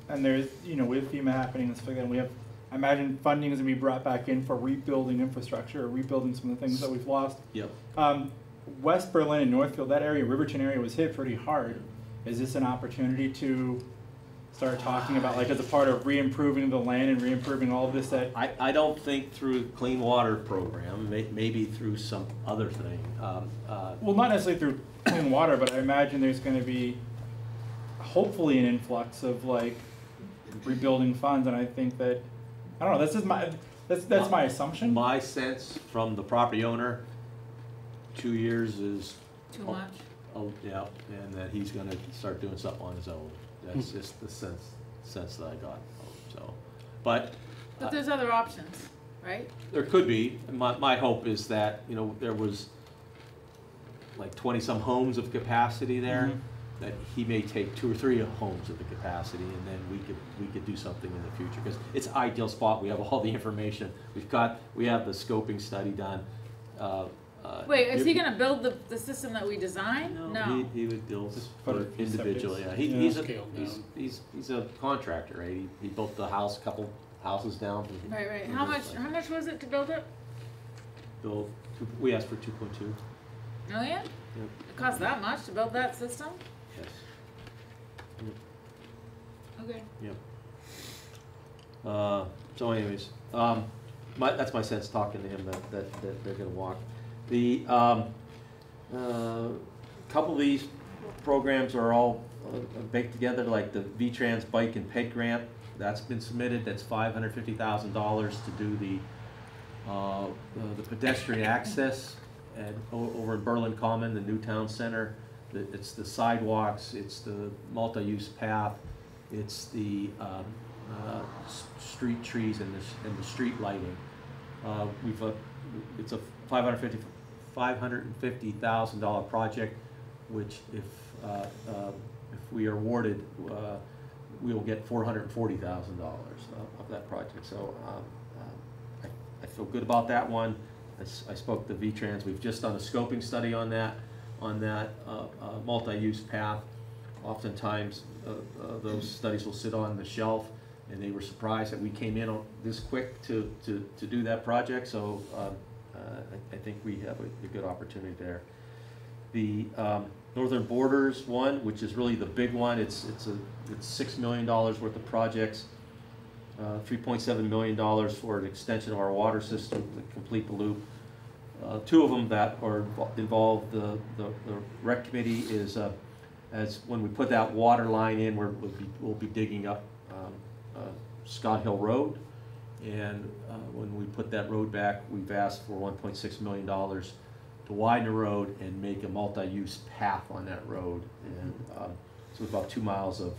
and there's, you know, with FEMA happening and stuff like that, we have, I imagine funding is gonna be brought back in for rebuilding infrastructure, or rebuilding some of the things that we've lost. Yep. Um, West Berlin and Northfield, that area, Riverton area was hit pretty hard. Is this an opportunity to start talking about, like, as a part of re-improving the land and re-improving all of this that I, I don't think through clean water program, may, maybe through some other thing. Um, uh, Well, not necessarily through clean water, but I imagine there's gonna be hopefully an influx of like rebuilding funds, and I think that, I don't know, this is my, that's, that's my assumption. My sense from the property owner, two years is, Too much. oh, yeah, and that he's gonna start doing something on his own. That's just the sense, sense that I got, so. But But there's other options, right? There could be. My, my hope is that, you know, there was like twenty-some homes of capacity there, Mhm. that he may take two or three homes of the capacity, and then we could, we could do something in the future. Because it's ideal spot, we have all the information, we've got, we have the scoping study done. Uh, uh, Wait, is he gonna build the, the system that we designed? No. He, he would build put for a individually, yeah. He, Yeah. he's a, Scaled he's, down. he's, he's a contractor, right? He, he built the house, a couple houses down. Right, right. How much, how much was it to build it? Built, two- we asked for two point two. two point two, Million? Yep. It cost that much to build that system? yes. Okay. Uh, so anyways, um, my, that's my sense talking to him that, that, that they're gonna walk. The, um, uh, couple of these programs are all uh, baked together, like the V-Trans Bike and Ped Grant. That's been submitted, that's five hundred fifty thousand dollars to do the, uh, the pedestrian access at, over in Berlin Common, the new town center. It's the sidewalks, it's the multi-use path, it's the, um, uh, street trees and the, and the street lighting. Uh, we've, uh, it's a five hundred fifty, five hundred and fifty thousand dollar project, which if, uh, uh, if we are awarded, uh, we will get four hundred and forty thousand dollars of that project, so, um, um, I, I feel good about that one. I spoke to V-Trans, we've just done a scoping study on that, on that, uh, uh, multi-use path. Oftentimes, uh, uh, those studies will sit on the shelf, and they were surprised that we came in on this quick to, to, to do that project, so, um, uh, I, I think we have a, a good opportunity there. The, um, Northern Borders one, which is really the big one, it's, it's a, it's six million dollars worth of projects. Uh, three point seven million dollars for an extension of our water system to complete the loop. Uh, two of them that are involved, the, the, the rec committee is, uh, as, when we put that water line in, we're, we'll be, we'll be digging up, um, uh, Scott Hill Road. And, uh, when we put that road back, we've asked for one point six million dollars to widen the road and make a multi-use path on that road. And, um, so it's about two miles of,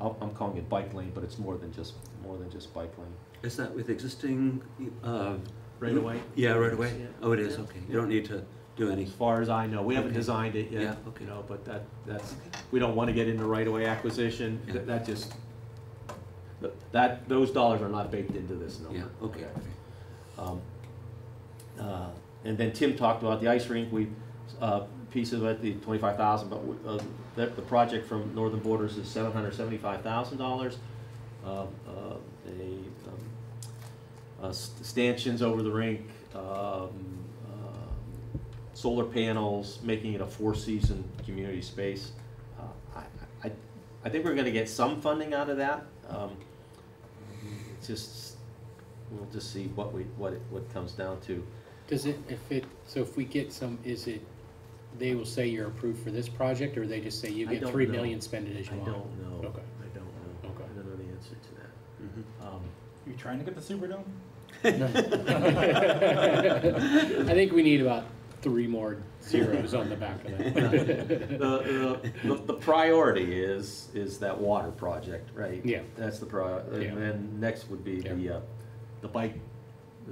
I'm, calling it bike lane, but it's more than just, more than just bike lane. Is that with existing, uh? Right away? Yeah, right away? Yeah. Oh, it is, Yeah. okay. You don't need to do any, As far as I know, we haven't designed it Yeah, yet, okay. you know, but that, that's, we don't wanna get into right-of-way acquisition, Yeah. that, that just, that- that, those dollars are not baked into this number. yeah, okay. Um, uh, And then Tim talked about the ice rink, we, uh, piece of it, the twenty-five thousand, but, we- uh, the, the project from Northern Borders is seven hundred seventy-five thousand dollars. Uh, A, um, uh, s- stanchions over the rink, um, um, solar panels, making it a four-season community space. Uh, I, I, I think we're gonna get some funding out of that. Um, just, we'll just see what we, what it, what it comes down to. Does it, if it, so if we get some, is it, they will say you're approved for this project, or they just say you I get don't three know. million, spend it as I you don't want? know. Okay. I don't know. Okay. I don't know the answer to that. Um, You trying to get the Superdome? I think we need about three more zeros on the back of that. the, the, the priority is, is that water project, right? Yeah. That's the prior, Yeah. and then next would be the, uh, the bike,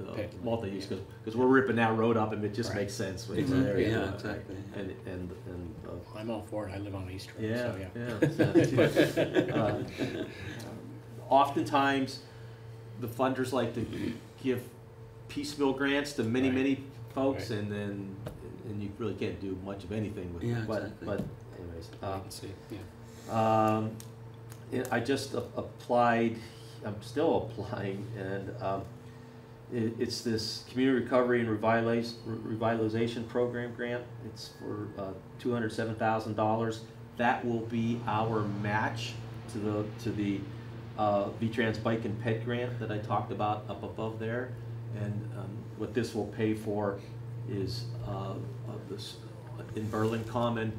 uh, multi-use, cause, 'cause we're ripping that road up and it just Right. makes sense. with Exactly, the area, yeah, right? exactly. And, and, and, uh, I'm all for it, I live on East Road, Yeah, so yeah. yeah. Uh, Oftentimes, the funders like to give piecemeal grants to many, Right. many folks, Right. and then, and you really can't do much of anything with Yeah, it. But, exactly. but anyways, I uh, can see, yeah. um, I just a- applied, I'm still applying, and, um, it, it's this Community Recovery and Revitaliz- Revitalization Program grant. It's for, uh, two hundred seven thousand dollars. That will be our match to the, to the, uh, V-Trans Bike and Ped grant that I talked about up above there. And, um, what this will pay for is, uh, of this, in Berlin Common,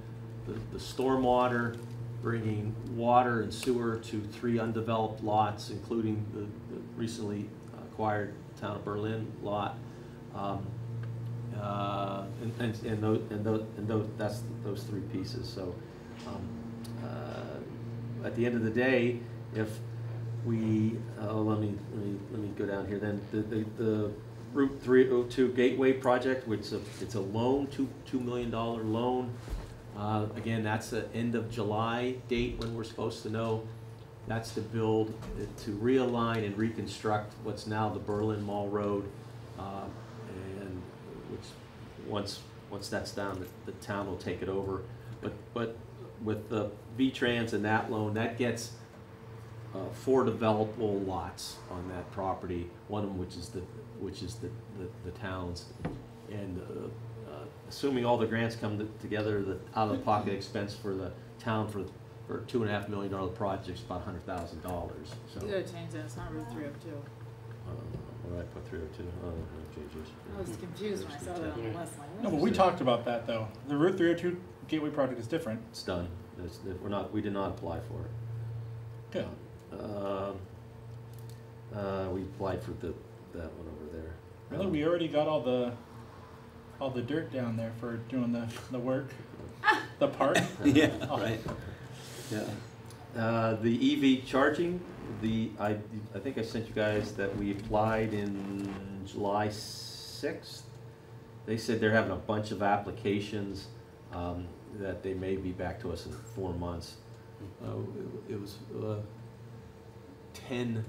the, the stormwater, bringing water and sewer to three undeveloped lots, including the, the recently acquired town of Berlin lot. Um, uh, and, and, and those, and those, and those, that's those three pieces, so, um, uh, at the end of the day, if we, oh, let me, let me, let me go down here, then, the, the, the Route three oh two Gateway project, which is a, it's a loan, two, two million dollar loan. Uh, again, that's the end of July date when we're supposed to know. That's to build, to realign and reconstruct what's now the Berlin Mall Road. uh, And which, once, once that's done, the, the town will take it over. But, but with the V-Trans and that loan, that gets uh, four developable lots on that property, one of them which is the, which is the, the, the town's. And uh, uh, assuming all the grants come to- together, the out-of-pocket expense for the town for, for two and a half million dollar project is about a hundred thousand dollars, so. You gotta change that, it's not Route three oh two. uh, What did I put through it to? Oh, no, changes. I was confused when I saw that on the list, like, No, but we talked about that though. The Route 302 Gateway project is different. It's done. It's, we're not, we did not apply for it. Good. Um, uh, we applied for the, that one over there. Really, Um, we already got all the all the dirt down there for doing the the work. the park. Yeah, Oh. right. Yeah. Uh, the EV charging, the, I, I think I sent you guys that we applied in July sixth. They said they're having a bunch of applications, um, that they may be back to us in four months. Uh, it, it was, uh, ten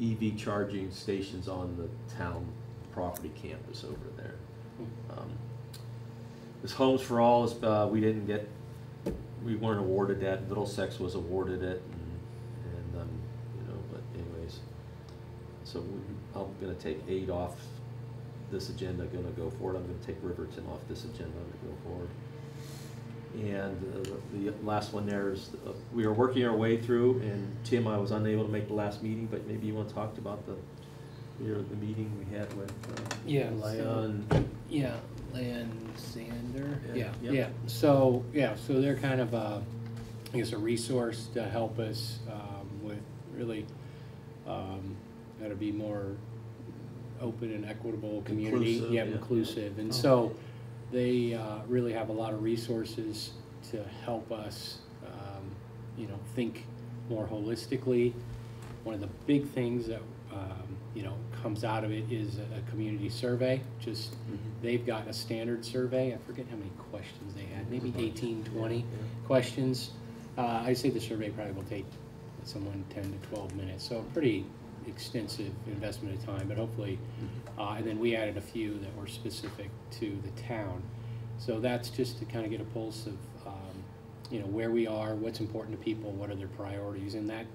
EV charging stations on the town property campus over there. Um, This Homes for All is, uh, we didn't get, we weren't awarded that, Middlesex was awarded it, and, and, um, you know, but anyways. So we, I'm gonna take eight off this agenda, gonna go forward, I'm gonna take Riverton off this agenda, I'm gonna go forward. And uh, the last one there is, uh, we are working our way through, and Tim, I was unable to make the last meeting, but maybe you wanna talk about the, you know, the meeting we had with, uh, Yeah, so-. Yeah, Sander, Yeah, yeah, yep. yeah, so, yeah, so they're kind of, uh, I guess, a resource to help us, um, with really, um, how to be more open and equitable community, Inclusive, yeah, yeah, inclusive, and Oh, so they, uh, really have a lot of resources to help us, um, you know, think more holistically. One of the big things that, um, you know, comes out of it is a, community survey, just, they've got a standard survey, I forget how many questions they had, maybe 18, 20 questions. Uh, I'd say the survey probably will take someone ten to twelve minutes, so pretty extensive investment of time, but hopefully, uh, and then we added a few that were specific to the town. So that's just to kind of get a pulse of, um, you know, where we are, what's important to people, what are their priorities, and that,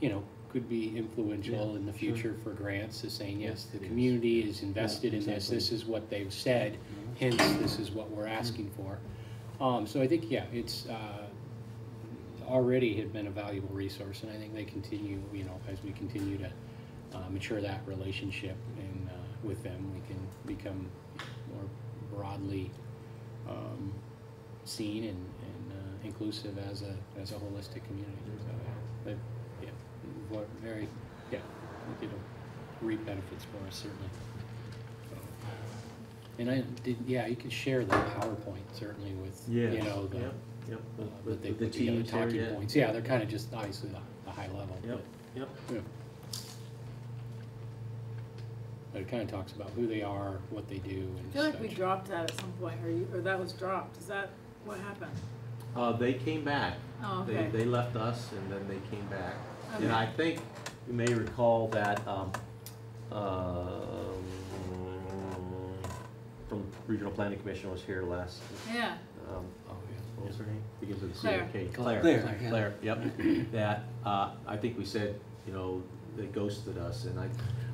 you know, could be influential Yeah, in the sure. future for grants, to saying, yes, the community is invested in this, exactly. this is what they've said, hence this is what we're asking for. Um, so I think, yeah, it's, uh, already had been a valuable resource, and I think they continue, you know, as we continue to uh, mature that relationship and uh, with them, we can become more broadly um, seen and, and uh, inclusive as a as a holistic community. So, yeah, but yeah, what very yeah, you know, reap benefits for us certainly. And I did yeah, you can share the PowerPoint certainly with you know the. yep, yep, Uh, with- that they with the put together teams there, talking yeah. points. Yeah, they're kind of just obviously the, the high level. Yep, yep. But, yeah. But it kind of talks about who they are, what they do, and I feel like we such. dropped that at some point, or you, or that was dropped. Is that what happened? Uh, they came back. Oh, They, okay. they left us and then they came back. Okay. And I think you may recall that, um, um, from Regional Planning Commission was here last, Yeah. um, Oh, yeah. what was her name? Begins with a C Claire. or Claire. Claire, Claire, yeah. Claire, yep. That, uh, I think we said, you know, they ghosted us and I,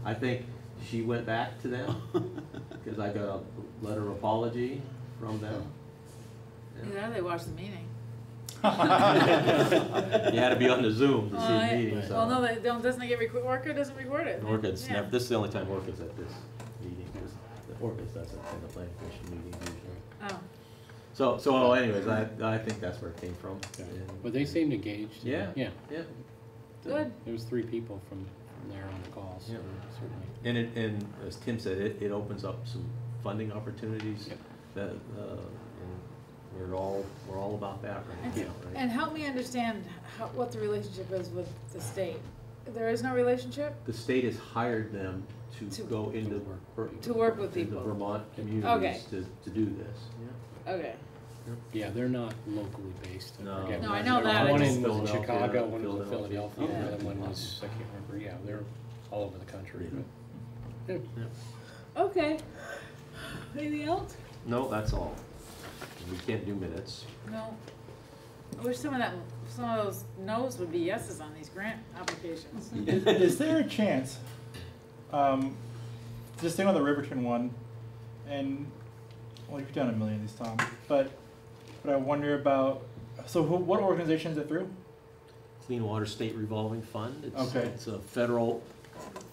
I think she went back to them. Cause I got a letter of apology from them. Yeah, they watched the meeting. You had to be on the Zoom to see Oh, the yeah. meeting, so. Well, no, they don't, doesn't it get record, Orca doesn't record it. Orca's Yeah. never, this is the only time Orca's at this meeting, because the Orca's doesn't attend the planning commission meeting usually. Oh, So, so anyways, I, I think that's where it came from. Yeah. But they seemed engaged. Yeah. Yeah. Yeah. good. There was three people from, from there on the call, so Yeah. certainly. And it, and as Tim said, it, it opens up some funding opportunities Yep. that, uh, and we're all, we're all about that right And, now, right? and help me understand how, what the relationship is with the state. There is no relationship? The state has hired them To- to go into. Ver- To work with into people. Vermont Okay. communities to, to do this, yeah. Okay. Yeah, they're not locally based. I No. forget No, where I know they're- that, I One just- in was in Philadelphia, Chicago, one was in Philadelphia. Philadelphia, the other one was, I can't remember, yeah, they're all over the country, but. Okay. Anything else? No, that's all. We can't do minutes. No. I wish some of that, some of those no's would be yeses on these grant applications. Is, is there a chance, um, just staying on the Riverton one, and, well, you've done a million of these, Tom, but, but I wonder about, so who, what organization is it through? Clean Water State Revolving Fund. It's, Okay. It's a federal,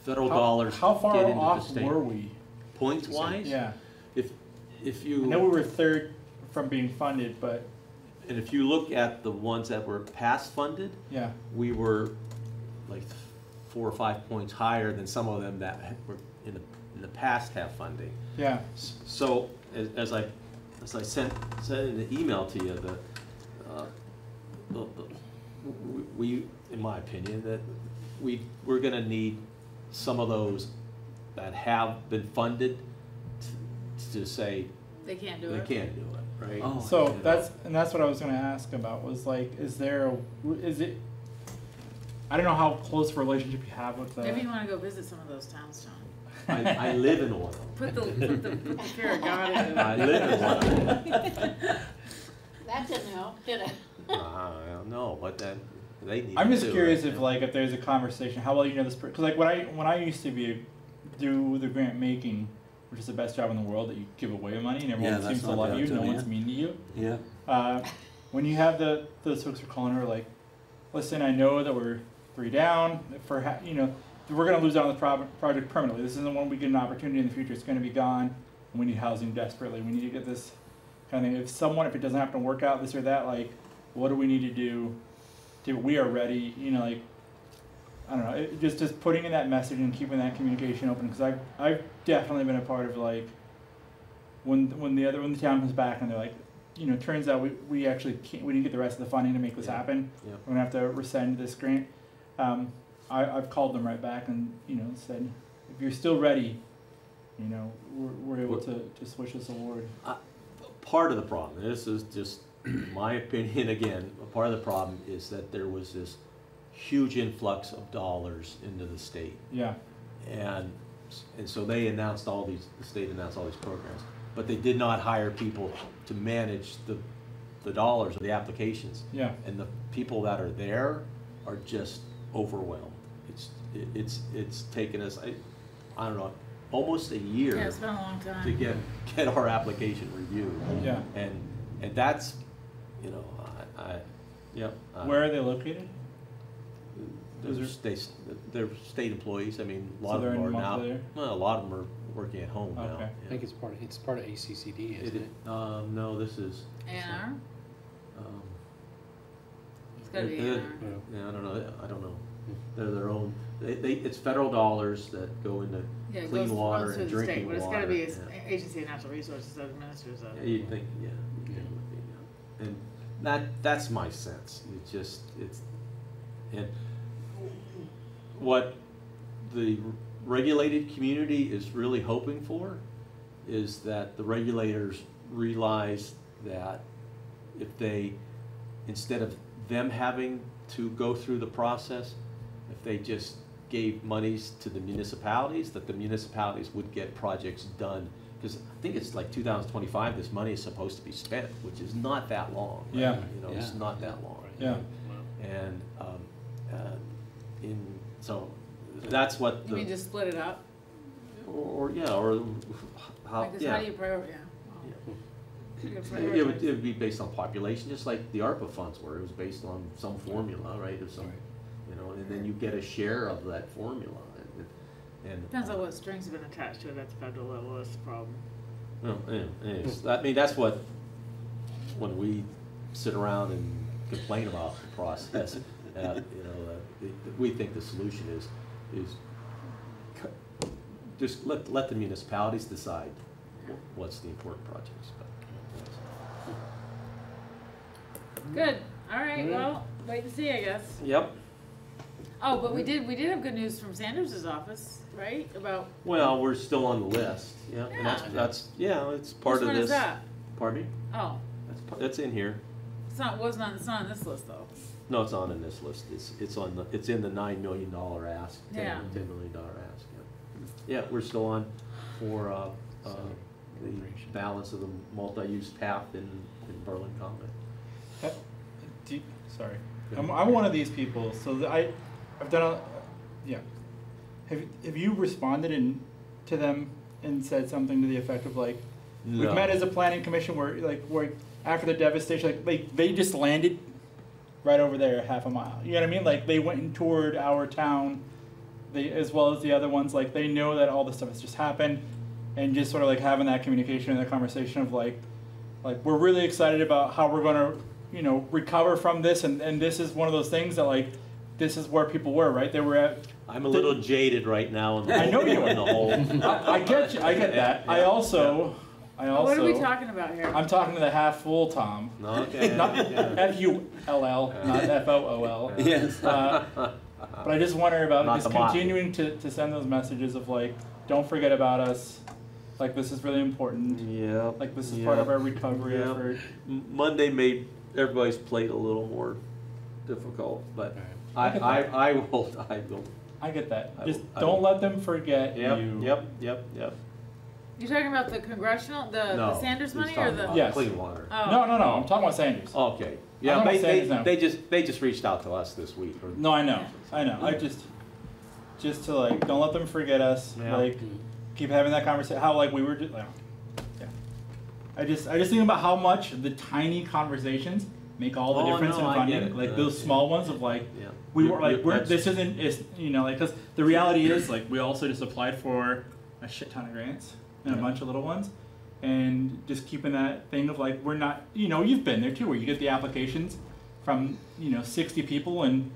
federal How- dollars How far get into the off state. were we? Points wise? Yeah, If, if you. I know we were third from being funded, but, And if you look at the ones that were past funded, yeah, we were like four or five points higher than some of them that were in the, in the past have funding. yeah, So, as, as I, as I sent, said in the email to you, the, uh, the, the, we, in my opinion, that we, we're gonna need some of those that have been funded to, to say They can't do they it. They can't do it, right? Oh. so that's, and that's what I was gonna ask about, was like, is there, a is it, I don't know how close a relationship you have with the. Maybe you wanna go visit some of those towns, John. I, I live in oil. Put the, put the, put the fear of God into I it. live in oil. of them. That didn't help, did it? I don't know, but then they need I'm just too, curious right? if like if there's a conversation, how well you know this person. Because like when I when I used to be do the grant making, which is the best job in the world, that you give away money and everyone Yeah, seems to love you, too, no yeah. one's mean to you. Yeah. Uh, when you have the those folks who are calling her like, listen, I know that we're three down for ha- you know we're gonna lose out on the project permanently. This isn't one we get an opportunity in the future. It's gonna be gone, and we need housing desperately. We need to get this kind of. thing. If someone, if it doesn't happen to work out, this or that, like, what do we need to do? To we are ready. You know, like. I don't know. It, just just putting in that message and keeping that communication open because I've I've definitely been a part of like when when the other when the town comes back and they're like, you know, turns out we, we actually can't, we didn't get the rest of the funding to make this Yeah. happen. Yeah. We're gonna have to rescind this grant. Um, I, I've called them right back and you know said, if you're still ready, you know, we're, we're able to, to switch this award. part of the problem, this is just my opinion again, a part of the problem is that there was this huge influx of dollars into the state. Yeah, And, and so they announced all these, the state announced all these programs, but they did not hire people to manage the, the dollars or the applications. yeah, And the people that are there are just overwhelmed. It's, it- it's, it's taken us, I, I don't know, almost a year Yeah, it's been a long time to get, get our application reviewed. yeah. And, and that's, you know, I, I, Yep. uh, Where are they located? They're Is state, they're state employees, I mean, a So lot of them are now, well, a lot of them are working at home now. Okay. I think it's part, of- it's part of ACCD, It isn't is, it? um, no, this is, A&R? um, It's gotta be they're- Yeah. yeah, I don't know, I don't know. They're their own, they, they, it's federal dollars that go into, Yeah, it Clean goes, water runs and through the state, drinking but it's gotta be a yeah. agency of natural resources that administers yeah, it. you'd think, yeah. you'd think it would be, yeah. And that, that's my sense, it just, it's, and what the regulated community is really hoping for is that the regulators realize that if they, instead of them having to go through the process, if they just gave monies to the municipalities, that the municipalities would get projects done. Because I think it's like two thousand twenty-five, this money is supposed to be spent, which is not that long. right? Yeah. You know, it's not that long. Yeah. And, um, uh, in, so, that's what You the. mean just split it up? Or, yeah, or how, Like, 'cause yeah. how do you prior, yeah. well, you can It would, it would be based on population, just like the ARPA funds were, it was based on some formula, right, of some, Right. you know, and then you get a share of that formula, and, and. Depends on uh, what strings have been attached to it at the federal level, that's the problem. Well, yeah, anyways, I mean, that's what, when we sit around and complain about the process, uh, you know, uh, the- the- we think the solution is, is cu- just let, let the municipalities decide wh- what's the important projects, but, yes. Good, all right, Mm-hmm. well, wait and see, I guess. Yep, Oh, but we did, we did have good news from Sanders's office, right, about, well, we're still on the list, yeah, and that's, Yeah. that's, yeah, it's part which of one this. is that? Pardon me? Oh, That's, pa- that's in here. it's not, was not, it's not on this list though. No, it's on in this list. It's, it's on the, it's in the nine million dollar ask, Yeah. ten, ten million dollar ask, yeah. Yeah, we're still on for, uh, uh, the balance of the multi-use path in, in Berlin Common. You- sorry, I'm, I'm one of these people. So I, I've done a, yeah. Have have you responded in to them and said something to the effect of like, we've met as a planning commission where like where after the devastation, like they they just landed right over there, half a mile. You know what I mean? Like they went and toured our town, they as well as the other ones. Like they know that all this stuff has just happened, and just sort of like having that communication and that conversation of like, like we're really excited about how we're gonna, you know, recover from this, and and this is one of those things that like, this is where people were, right? They were at. I'm a little jaded right now in the I know whole, you in the whole. I, I get you. I get that. I Yeah, also, I Oh, also. What are we talking about here? I'm talking to the half full Tom. Okay. Not yeah. F U L L, not F O O L. Yes. Uh, But I just wonder about Not just continuing to, to send those messages of like, don't forget about us. Like this is really important. Yeah. Like this is part of our recovery Yeah. effort. Monday made everybody's plate a little more difficult, but I, I get I, that. I will, I will, I get that. I Just will- I don't will. let them forget yep, you. yep, yep, yep. You talking about the congressional, the, the Sanders he's money or talking the? about Yes. Clean water. Oh. No, no, no. I'm talking about Sanders. Okay, yeah, I'm they, not saying they, no. they just, they just reached out to us this week. or- No, I know. I know. I just, just to like, don't let them forget us. Yeah. Like, keep having that conversation. How like we were just, like, yeah. I just, I just think about how much the tiny conversations make all the Oh, difference no, in funding. Like Uh, those small ones of like, Yeah. we were like, we're, this isn't, is you know, like, cause the reality is like we also just applied for a shit ton of grants and a bunch of little ones. And just keeping that thing of like, we're not, you know, you've been there too, where you get the applications from, you know, sixty people and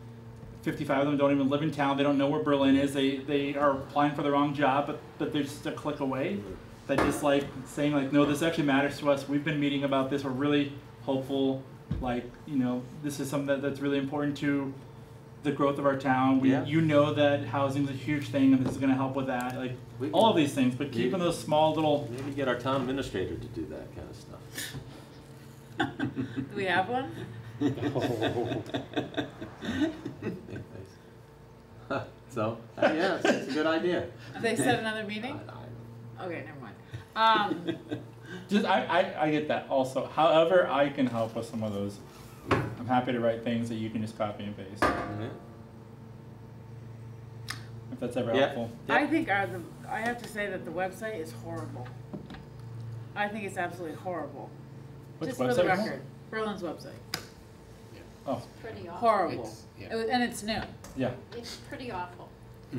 55 of them don't even live in town. They don't know where Berlin is. They they are applying for the wrong job, but but they're just a click away. That just like saying like, no, this actually matters to us. We've been meeting about this. We're really hopeful. Like you know, this is something that, that's really important to the growth of our town. We, Yeah. You know that housing is a huge thing, and this is going to help with that. Like We all of these things, but keeping Maybe- those small little. Maybe get our town administrator to do that kind of stuff. Do we have one? So, uh, yeah, it's, it's a good idea. Have they set another I- meeting? I- Okay, never mind. Um, Just I, I, I get that also. However, I can help with some of those. I'm happy to write things that you can just copy and paste. yeah. If that's ever Yeah. helpful. I think our, the, I have to say that the website is horrible. I think it's absolutely horrible. Which Just for the website? record, Berlin's website. Oh, Pretty awful. horrible. It's- yeah. It And it's new. yeah. It's pretty awful.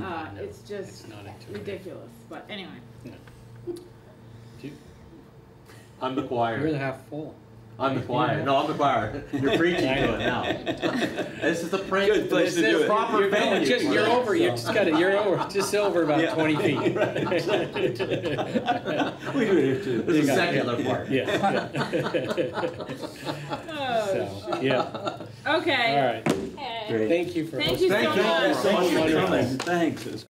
Uh, I it's just not ridiculous, but anyway. You- I'm the choir. You're the half full. I'm the choir. No, I'm the choir. You're preaching to it now. This is the prank. Good place to this do is it. Proper You're, venue. just, you're that, over, You just got it. You're over, just over about Yeah. twenty feet. We do it here too. This You is the got it. secular part. Yeah, Oh, so, yeah, Okay. all right. Okay. Great. Thank you for Thank you hosting. so Thank you much. so much for coming. Thanks.